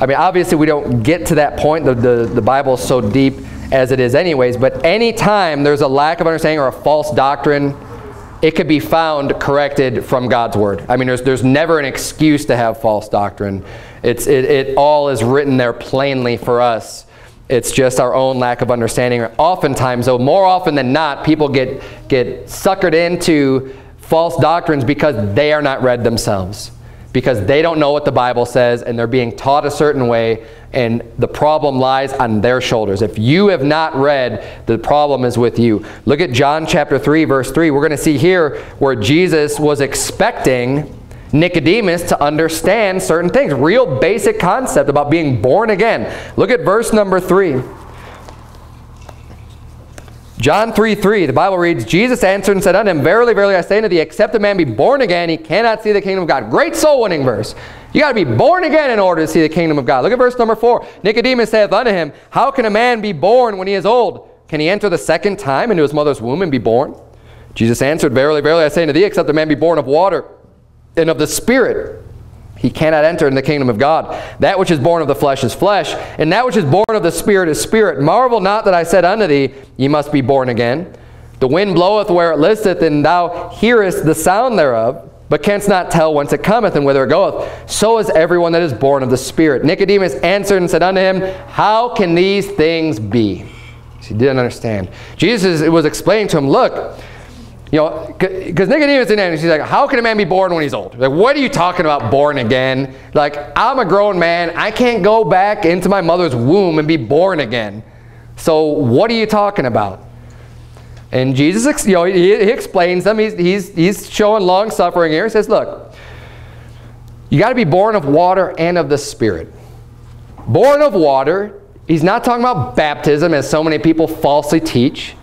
I mean, obviously we don't get to that point. The, the, the Bible is so deep as it is anyways. But anytime there's a lack of understanding or a false doctrine, it could be found corrected from God's Word. I mean, there's, there's never an excuse to have false doctrine. It's, it, it all is written there plainly for us. It's just our own lack of understanding. Oftentimes, though, more often than not, people get, get suckered into false doctrines because they are not read themselves because they don't know what the Bible says and they're being taught a certain way and the problem lies on their shoulders. If you have not read, the problem is with you. Look at John chapter 3 verse 3. We're going to see here where Jesus was expecting Nicodemus to understand certain things. Real basic concept about being born again. Look at verse number 3. John 3, 3, the Bible reads, Jesus answered and said unto him, Verily, verily, I say unto thee, except a man be born again, he cannot see the kingdom of God. Great soul-winning verse. You got to be born again in order to see the kingdom of God. Look at verse number 4. Nicodemus saith unto him, How can a man be born when he is old? Can he enter the second time into his mother's womb and be born? Jesus answered, Verily, verily, I say unto thee, except a man be born of water and of the Spirit, he cannot enter in the kingdom of God. That which is born of the flesh is flesh, and that which is born of the Spirit is spirit. Marvel not that I said unto thee, Ye must be born again. The wind bloweth where it listeth, and thou hearest the sound thereof, but canst not tell whence it cometh and whither it goeth. So is everyone that is born of the Spirit. Nicodemus answered and said unto him, How can these things be? He didn't understand. Jesus was explaining to him, look, you know, because Nicodemus didn't understand. He's like, how can a man be born when he's old? Like, what are you talking about born again? Like, I'm a grown man. I can't go back into my mother's womb and be born again. So what are you talking about? And Jesus, you know, he, he explains them. He's, he's, he's showing long suffering here. He says, look, you got to be born of water and of the Spirit. Born of water, he's not talking about baptism as so many people falsely teach.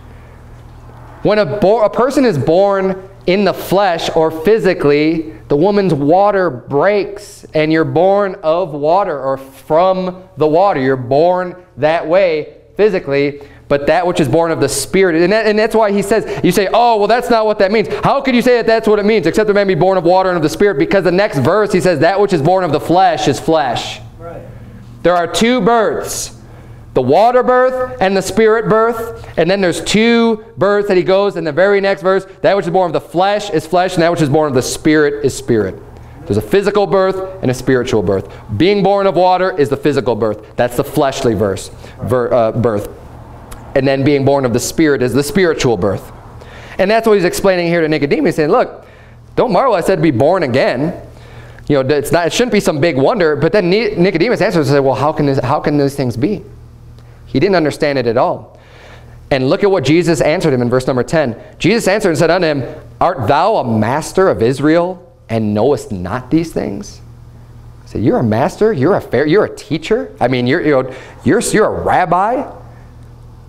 When a, a person is born in the flesh or physically, the woman's water breaks and you're born of water or from the water. You're born that way physically, but that which is born of the Spirit. And, that, and that's why he says, you say, oh, well, that's not what that means. How could you say that that's what it means? Except a man be born of water and of the Spirit, because the next verse he says, that which is born of the flesh is flesh. Right. There are two births the water birth and the spirit birth. And then there's two births that he goes in the very next verse. That which is born of the flesh is flesh, and that which is born of the spirit is spirit. There's a physical birth and a spiritual birth. Being born of water is the physical birth. That's the fleshly verse, ver, uh, birth. And then being born of the spirit is the spiritual birth. And that's what he's explaining here to Nicodemus, saying, look, don't marvel I said to be born again. You know, it's not, it shouldn't be some big wonder. But then Nicodemus answers and says, well, how can, this, how can these things be? He didn't understand it at all. And look at what Jesus answered him in verse number 10. Jesus answered and said unto him, Art thou a master of Israel and knowest not these things? I said, You're a master? You're a fair, you're a teacher? I mean, you're, you're, you're, you're a rabbi?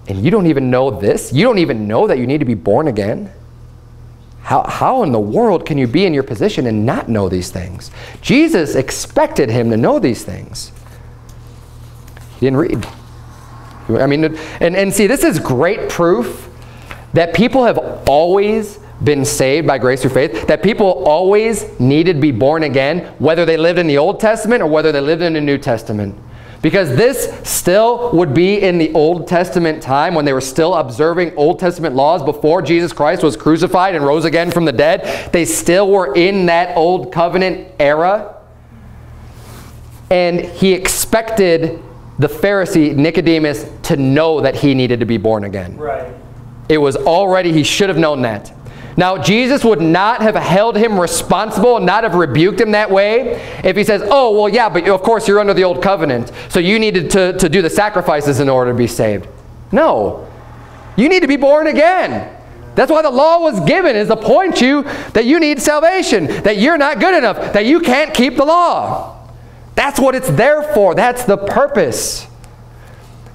And you don't even know this? You don't even know that you need to be born again? How, how in the world can you be in your position and not know these things? Jesus expected him to know these things. He didn't read. I mean, and, and see, this is great proof that people have always been saved by grace through faith, that people always needed to be born again, whether they lived in the Old Testament or whether they lived in the New Testament. Because this still would be in the Old Testament time when they were still observing Old Testament laws before Jesus Christ was crucified and rose again from the dead. They still were in that Old Covenant era. And he expected the Pharisee, Nicodemus, to know that he needed to be born again. Right. It was already, he should have known that. Now, Jesus would not have held him responsible, not have rebuked him that way if he says, oh, well, yeah, but of course you're under the old covenant, so you needed to, to do the sacrifices in order to be saved. No. You need to be born again. That's why the law was given, is to point you that you need salvation, that you're not good enough, that you can't keep the law. That's what it's there for. That's the purpose.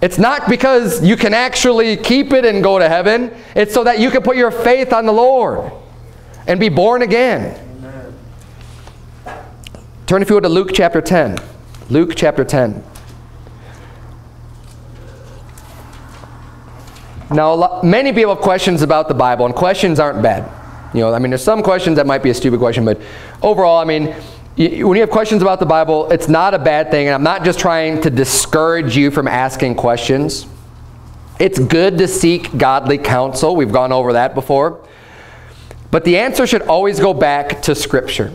It's not because you can actually keep it and go to heaven. It's so that you can put your faith on the Lord and be born again. Amen. Turn if you would to Luke chapter 10. Luke chapter 10. Now, many people have questions about the Bible, and questions aren't bad. You know, I mean, there's some questions that might be a stupid question, but overall, I mean, when you have questions about the Bible, it's not a bad thing. And I'm not just trying to discourage you from asking questions. It's good to seek godly counsel. We've gone over that before. But the answer should always go back to Scripture.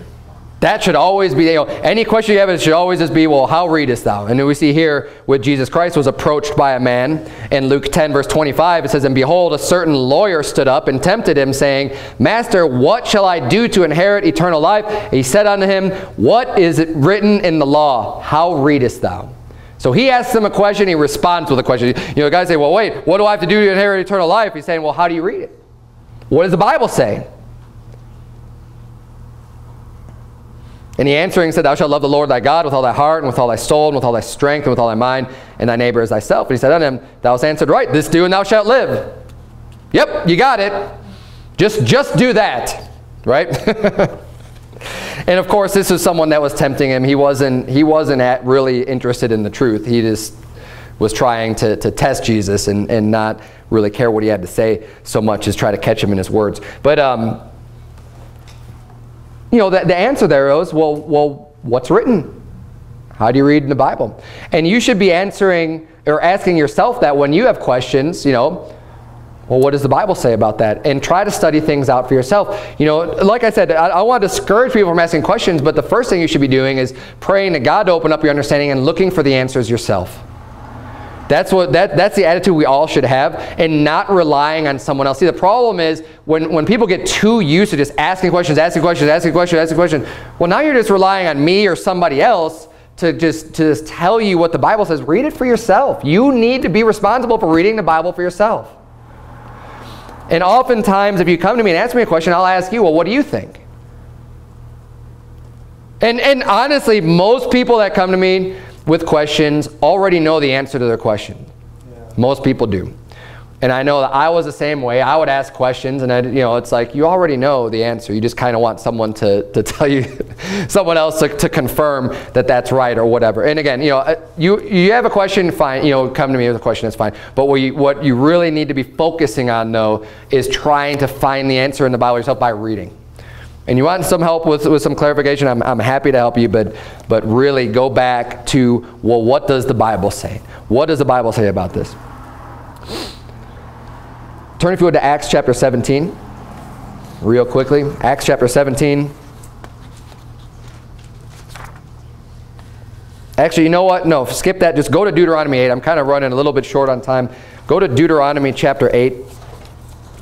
That should always be, you know, any question you have, it should always just be, well, how readest thou? And we see here with Jesus Christ was approached by a man. In Luke 10, verse 25, it says, And behold, a certain lawyer stood up and tempted him, saying, Master, what shall I do to inherit eternal life? He said unto him, What is it written in the law? How readest thou? So he asks him a question, he responds with a question. You know, the guys say, well, wait, what do I have to do to inherit eternal life? He's saying, well, how do you read it? What does the Bible say? And he answering said, Thou shalt love the Lord thy God with all thy heart, and with all thy soul, and with all thy strength, and with all thy mind, and thy neighbor as thyself. And he said unto him, Thou hast answered right, this do, and thou shalt live. Yep, you got it. Just, just do that, right? and of course, this was someone that was tempting him. He wasn't, he wasn't at really interested in the truth. He just was trying to, to test Jesus and, and not really care what he had to say so much as try to catch him in his words. But um, you know, the, the answer there is, well, well, what's written? How do you read in the Bible? And you should be answering or asking yourself that when you have questions, you know, well, what does the Bible say about that? And try to study things out for yourself. You know, like I said, I, I want to discourage people from asking questions, but the first thing you should be doing is praying to God to open up your understanding and looking for the answers yourself. That's what that that's the attitude we all should have and not relying on someone else. See, the problem is when, when people get too used to just asking questions, asking questions, asking questions, asking questions, well now you're just relying on me or somebody else to just to just tell you what the Bible says. Read it for yourself. You need to be responsible for reading the Bible for yourself. And oftentimes if you come to me and ask me a question, I'll ask you, well, what do you think? And, and honestly, most people that come to me with questions already know the answer to their question. Yeah. Most people do. And I know that I was the same way. I would ask questions, and I, you know, it's like you already know the answer. You just kind of want someone to, to tell you, someone else to, to confirm that that's right or whatever. And again, you know, uh, you you have a question, fine. You know, come to me with a question, that's fine. But what you, what you really need to be focusing on, though, is trying to find the answer in the Bible yourself by reading and you want some help with, with some clarification, I'm, I'm happy to help you, but, but really go back to, well, what does the Bible say? What does the Bible say about this? Turn, if you would, to Acts chapter 17, real quickly. Acts chapter 17. Actually, you know what? No, skip that. Just go to Deuteronomy 8. I'm kind of running a little bit short on time. Go to Deuteronomy chapter 8.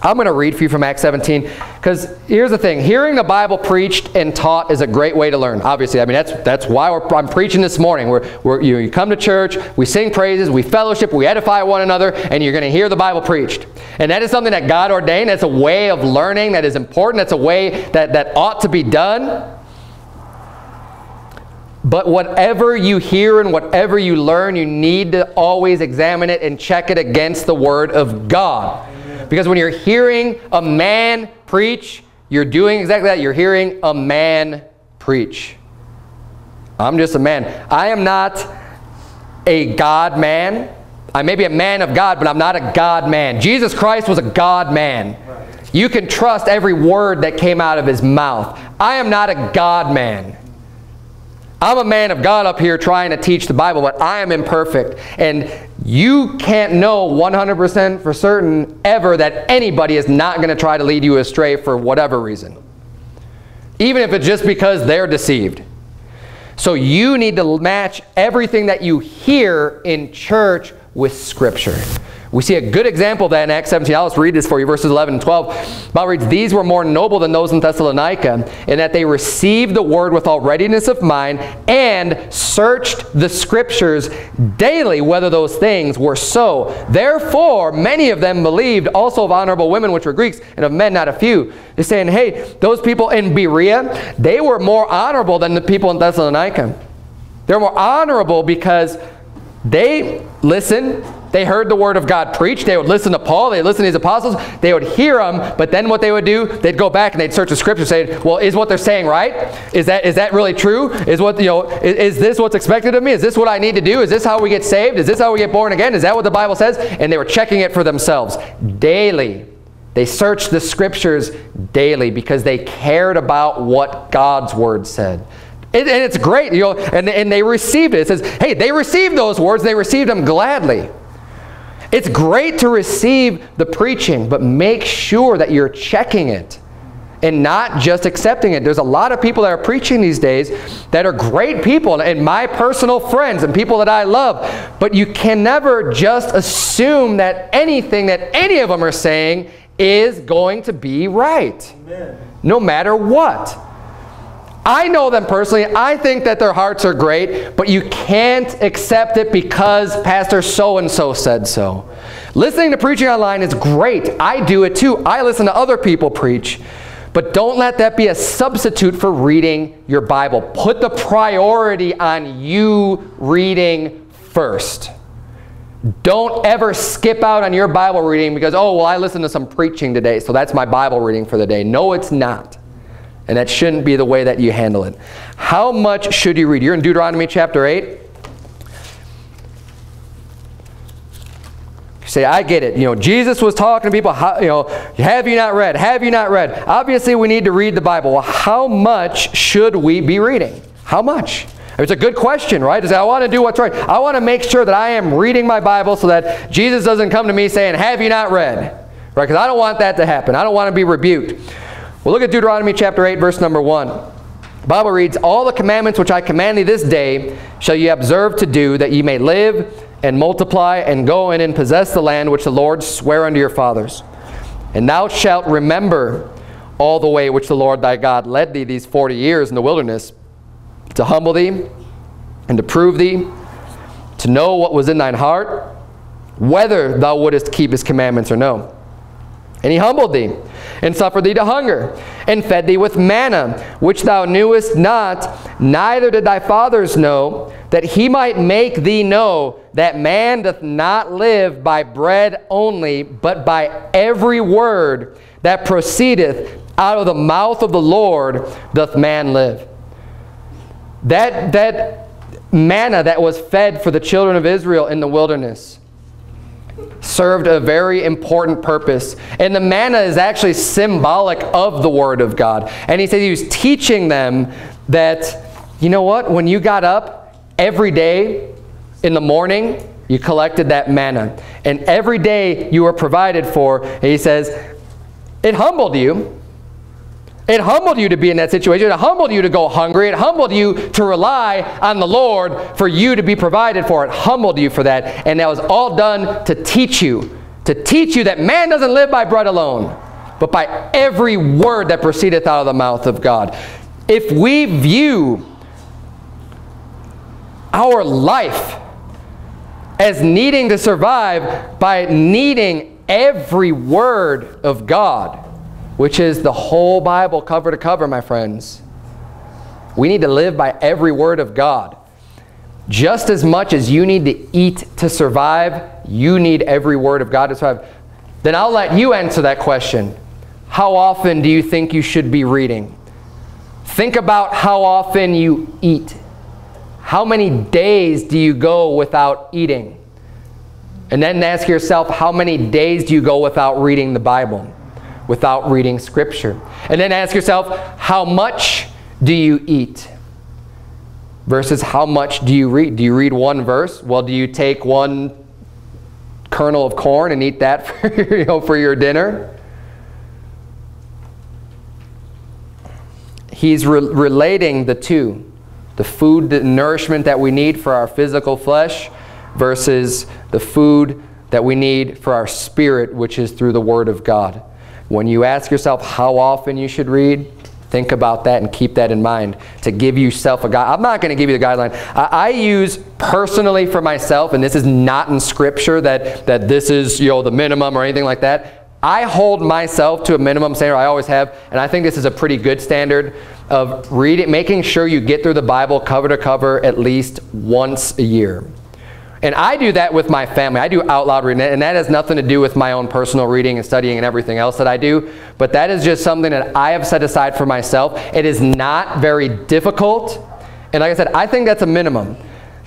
I'm going to read for you from Acts 17 because here's the thing. Hearing the Bible preached and taught is a great way to learn. Obviously, I mean, that's, that's why I'm preaching this morning. We're, we're, you, you come to church, we sing praises, we fellowship, we edify one another, and you're going to hear the Bible preached. And that is something that God ordained. That's a way of learning that is important. That's a way that, that ought to be done. But whatever you hear and whatever you learn, you need to always examine it and check it against the Word of God. Because when you're hearing a man preach, you're doing exactly that. You're hearing a man preach. I'm just a man. I am not a God man. I may be a man of God, but I'm not a God man. Jesus Christ was a God man. You can trust every word that came out of his mouth. I am not a God man. I'm a man of God up here trying to teach the Bible, but I am imperfect. And you can't know 100% for certain ever that anybody is not going to try to lead you astray for whatever reason. Even if it's just because they're deceived. So you need to match everything that you hear in church with Scripture. We see a good example of that in Acts 17. I'll just read this for you, verses 11 and 12. Paul reads, These were more noble than those in Thessalonica, in that they received the word with all readiness of mind, and searched the scriptures daily whether those things were so. Therefore, many of them believed, also of honorable women which were Greeks, and of men not a few. They're saying, hey, those people in Berea, they were more honorable than the people in Thessalonica. They're more honorable because they listened, they heard the word of God preached. They would listen to Paul. They'd listen to his apostles. They would hear them. But then what they would do, they'd go back and they'd search the scripture saying, well, is what they're saying right? Is that, is that really true? Is, what, you know, is, is this what's expected of me? Is this what I need to do? Is this how we get saved? Is this how we get born again? Is that what the Bible says? And they were checking it for themselves daily. They searched the scriptures daily because they cared about what God's word said. And, and it's great, you know, and, and they received it. It says, hey, they received those words. They received them gladly. It's great to receive the preaching, but make sure that you're checking it and not just accepting it. There's a lot of people that are preaching these days that are great people and my personal friends and people that I love, but you can never just assume that anything that any of them are saying is going to be right, Amen. no matter what. I know them personally. I think that their hearts are great, but you can't accept it because Pastor so-and-so said so. Listening to preaching online is great. I do it too. I listen to other people preach. But don't let that be a substitute for reading your Bible. Put the priority on you reading first. Don't ever skip out on your Bible reading because, oh, well, I listened to some preaching today, so that's my Bible reading for the day. No, it's not. And that shouldn't be the way that you handle it. How much should you read? You're in Deuteronomy chapter 8. Say, I get it. You know, Jesus was talking to people, how, you know, have you not read? Have you not read? Obviously, we need to read the Bible. Well, how much should we be reading? How much? It's a good question, right? Is I want to do what's right. I want to make sure that I am reading my Bible so that Jesus doesn't come to me saying, have you not read? Right? Because I don't want that to happen. I don't want to be rebuked. Well, look at Deuteronomy chapter 8, verse number 1. Bible reads, All the commandments which I command thee this day shall ye observe to do, that ye may live and multiply and go in and possess the land which the Lord sware unto your fathers. And thou shalt remember all the way which the Lord thy God led thee these forty years in the wilderness to humble thee and to prove thee, to know what was in thine heart, whether thou wouldest keep his commandments or no. And he humbled thee, and suffered thee to hunger, and fed thee with manna, which thou knewest not, neither did thy fathers know, that he might make thee know that man doth not live by bread only, but by every word that proceedeth out of the mouth of the Lord doth man live. That, that manna that was fed for the children of Israel in the wilderness served a very important purpose. And the manna is actually symbolic of the Word of God. And he said he was teaching them that, you know what, when you got up every day in the morning, you collected that manna. And every day you were provided for, he says, it humbled you. It humbled you to be in that situation. It humbled you to go hungry. It humbled you to rely on the Lord for you to be provided for. It humbled you for that. And that was all done to teach you, to teach you that man doesn't live by bread alone, but by every word that proceedeth out of the mouth of God. If we view our life as needing to survive by needing every word of God, which is the whole Bible cover to cover, my friends. We need to live by every word of God. Just as much as you need to eat to survive, you need every word of God to survive. Then I'll let you answer that question. How often do you think you should be reading? Think about how often you eat. How many days do you go without eating? And then ask yourself, how many days do you go without reading the Bible? Without reading Scripture. And then ask yourself, how much do you eat? Versus how much do you read? Do you read one verse? Well, do you take one kernel of corn and eat that for, you know, for your dinner? He's re relating the two. The food, the nourishment that we need for our physical flesh versus the food that we need for our spirit, which is through the Word of God. When you ask yourself how often you should read, think about that and keep that in mind to give yourself a guide. I'm not going to give you the guideline. I, I, use personally for myself, and this is not in Scripture that, that this is you know the minimum or anything like that. I hold myself to a minimum standard. I always have, and I think this is a pretty good standard of reading, making sure you get through the Bible cover to cover at least once a year. And I do that with my family. I do out loud reading, and that has nothing to do with my own personal reading and studying and everything else that I do. But that is just something that I have set aside for myself. It is not very difficult. And like I said, I think that's a minimum.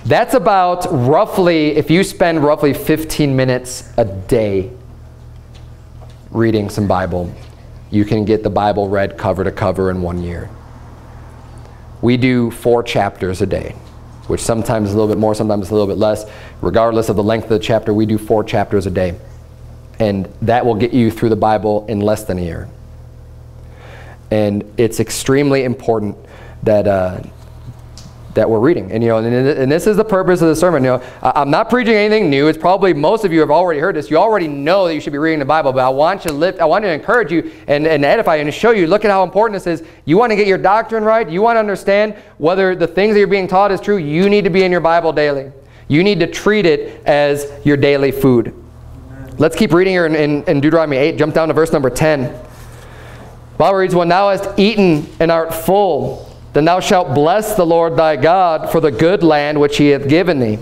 That's about roughly, if you spend roughly 15 minutes a day reading some Bible, you can get the Bible read cover to cover in one year. We do four chapters a day which sometimes is a little bit more, sometimes a little bit less. Regardless of the length of the chapter, we do four chapters a day. And that will get you through the Bible in less than a year. And it's extremely important that uh, that we're reading. And, you know, and, and, this is the purpose of the sermon. You know, I'm not preaching anything new. It's probably most of you have already heard this. You already know that you should be reading the Bible, but I want you to lift, I want to encourage you and, and edify you and show you, look at how important this is. You want to get your doctrine right. You want to understand whether the things that you're being taught is true. You need to be in your Bible daily. You need to treat it as your daily food. Let's keep reading here in, in, in Deuteronomy 8. Jump down to verse number 10. Bible reads, When thou hast eaten and art full, then thou shalt bless the Lord thy God for the good land which he hath given thee.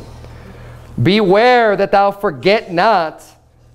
Beware that thou forget not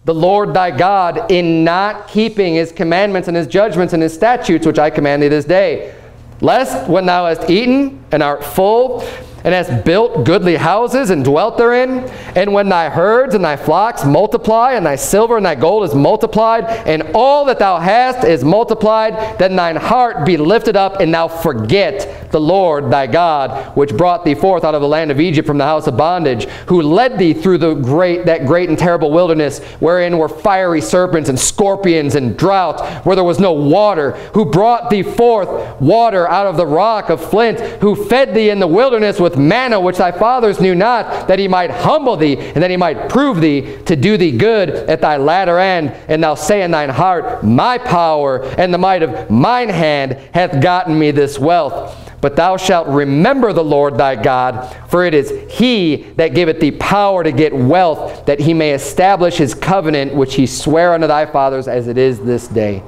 the Lord thy God in not keeping his commandments and his judgments and his statutes which I command thee this day. Lest when thou hast eaten and art full, and hast built goodly houses and dwelt therein. And when thy herds and thy flocks multiply, and thy silver and thy gold is multiplied, and all that thou hast is multiplied, then thine heart be lifted up, and thou forget the Lord thy God, which brought thee forth out of the land of Egypt from the house of bondage, who led thee through the great that great and terrible wilderness, wherein were fiery serpents and scorpions and drought, where there was no water, who brought thee forth water out of the rock of flint, who fed thee in the wilderness with with manna which thy fathers knew not, that he might humble thee, and that he might prove thee to do thee good at thy latter end. And thou say in thine heart, My power and the might of mine hand hath gotten me this wealth. But thou shalt remember the Lord thy God, for it is he that giveth thee power to get wealth, that he may establish his covenant which he sware unto thy fathers as it is this day.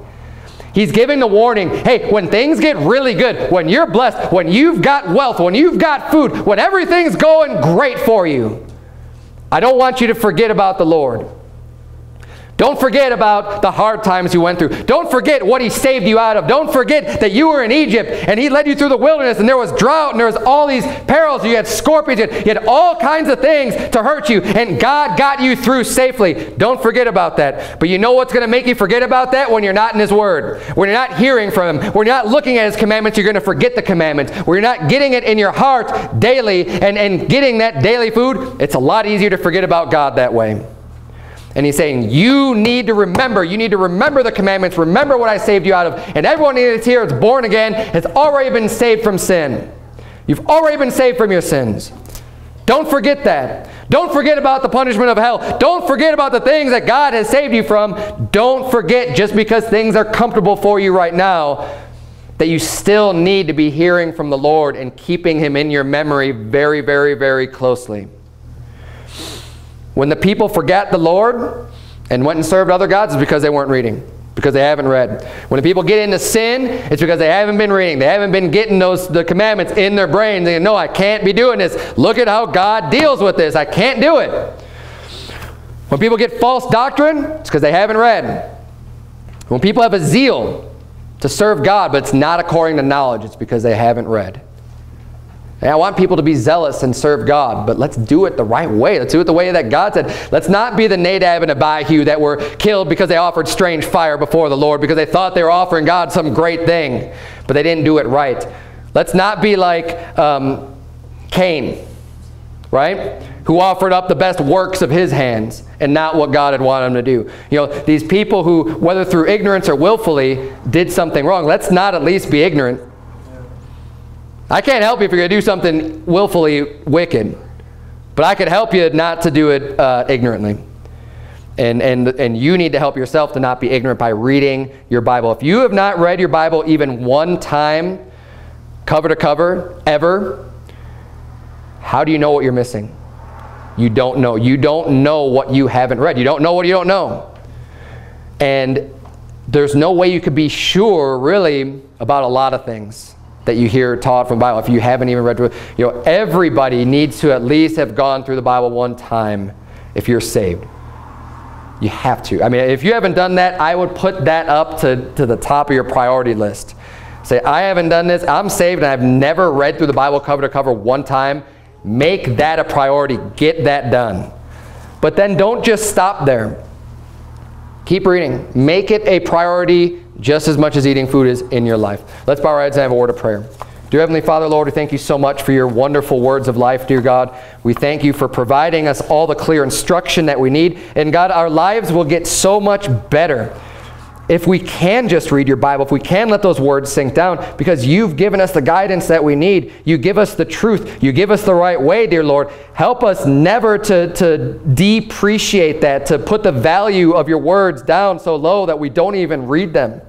He's giving the warning, hey, when things get really good, when you're blessed, when you've got wealth, when you've got food, when everything's going great for you, I don't want you to forget about the Lord. Don't forget about the hard times you went through. Don't forget what he saved you out of. Don't forget that you were in Egypt and he led you through the wilderness and there was drought and there was all these perils. You had scorpions. You had, all kinds of things to hurt you and God got you through safely. Don't forget about that. But you know what's going to make you forget about that? When you're not in his word. When you're not hearing from him. When you're not looking at his commandments, you're going to forget the commandments. When you're not getting it in your heart daily and, and getting that daily food, it's a lot easier to forget about God that way. And he's saying, you need to remember. You need to remember the commandments. Remember what I saved you out of. And everyone that's here that's born again has already been saved from sin. You've already been saved from your sins. Don't forget that. Don't forget about the punishment of hell. Don't forget about the things that God has saved you from. Don't forget just because things are comfortable for you right now that you still need to be hearing from the Lord and keeping him in your memory very, very, very closely. When the people forget the Lord and went and served other gods, it's because they weren't reading, because they haven't read. When the people get into sin, it's because they haven't been reading. They haven't been getting those the commandments in their brain. They no, I can't be doing this. Look at how God deals with this. I can't do it. When people get false doctrine, it's because they haven't read. When people have a zeal to serve God, but it's not according to knowledge, it's because they haven't read. I want people to be zealous and serve God, but let's do it the right way. Let's do it the way that God said. Let's not be the Nadab and Abihu that were killed because they offered strange fire before the Lord, because they thought they were offering God some great thing, but they didn't do it right. Let's not be like um, Cain, right? Who offered up the best works of his hands and not what God had wanted him to do. You know, these people who, whether through ignorance or willfully, did something wrong. Let's not at least be ignorant I can't help you if you're going to do something willfully wicked. But I could help you not to do it uh, ignorantly. And, and, and you need to help yourself to not be ignorant by reading your Bible. If you have not read your Bible even one time, cover to cover, ever, how do you know what you're missing? You don't know. You don't know what you haven't read. You don't know what you don't know. And there's no way you could be sure, really, about a lot of things that you hear taught from the Bible. If you haven't even read you know, everybody needs to at least have gone through the Bible one time if you're saved. You have to. I mean, if you haven't done that, I would put that up to, to the top of your priority list. Say, I haven't done this. I'm saved and I've never read through the Bible cover to cover one time. Make that a priority. Get that done. But then don't just stop there. Keep reading. Make it a priority just as much as eating food is in your life. Let's bow our heads and have a word of prayer. Dear Heavenly Father, Lord, we thank you so much for your wonderful words of life, dear God. We thank you for providing us all the clear instruction that we need. And God, our lives will get so much better if we can just read your Bible, if we can let those words sink down, because you've given us the guidance that we need. You give us the truth. You give us the right way, dear Lord. Help us never to, to depreciate that, to put the value of your words down so low that we don't even read them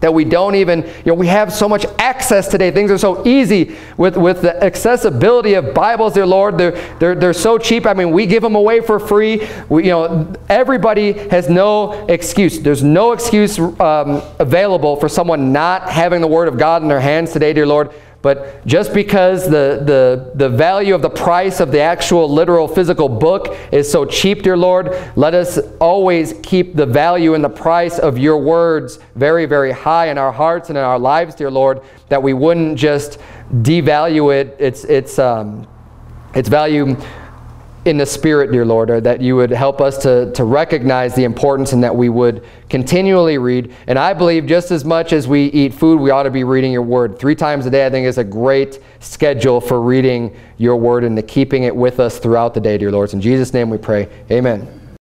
that we don't even, you know, we have so much access today. Things are so easy with, with the accessibility of Bibles, dear Lord. They're, they're, they're so cheap. I mean, we give them away for free. We, you know, everybody has no excuse. There's no excuse um, available for someone not having the Word of God in their hands today, dear Lord. But just because the, the, the value of the price of the actual literal physical book is so cheap, dear Lord, let us always keep the value and the price of your words very, very high in our hearts and in our lives, dear Lord, that we wouldn't just devalue it, its, its, um, its value in the Spirit, dear Lord, or that you would help us to, to recognize the importance and that we would continually read. And I believe just as much as we eat food, we ought to be reading your word. Three times a day, I think, is a great schedule for reading your word and to keeping it with us throughout the day, dear Lord. In Jesus' name we pray. Amen.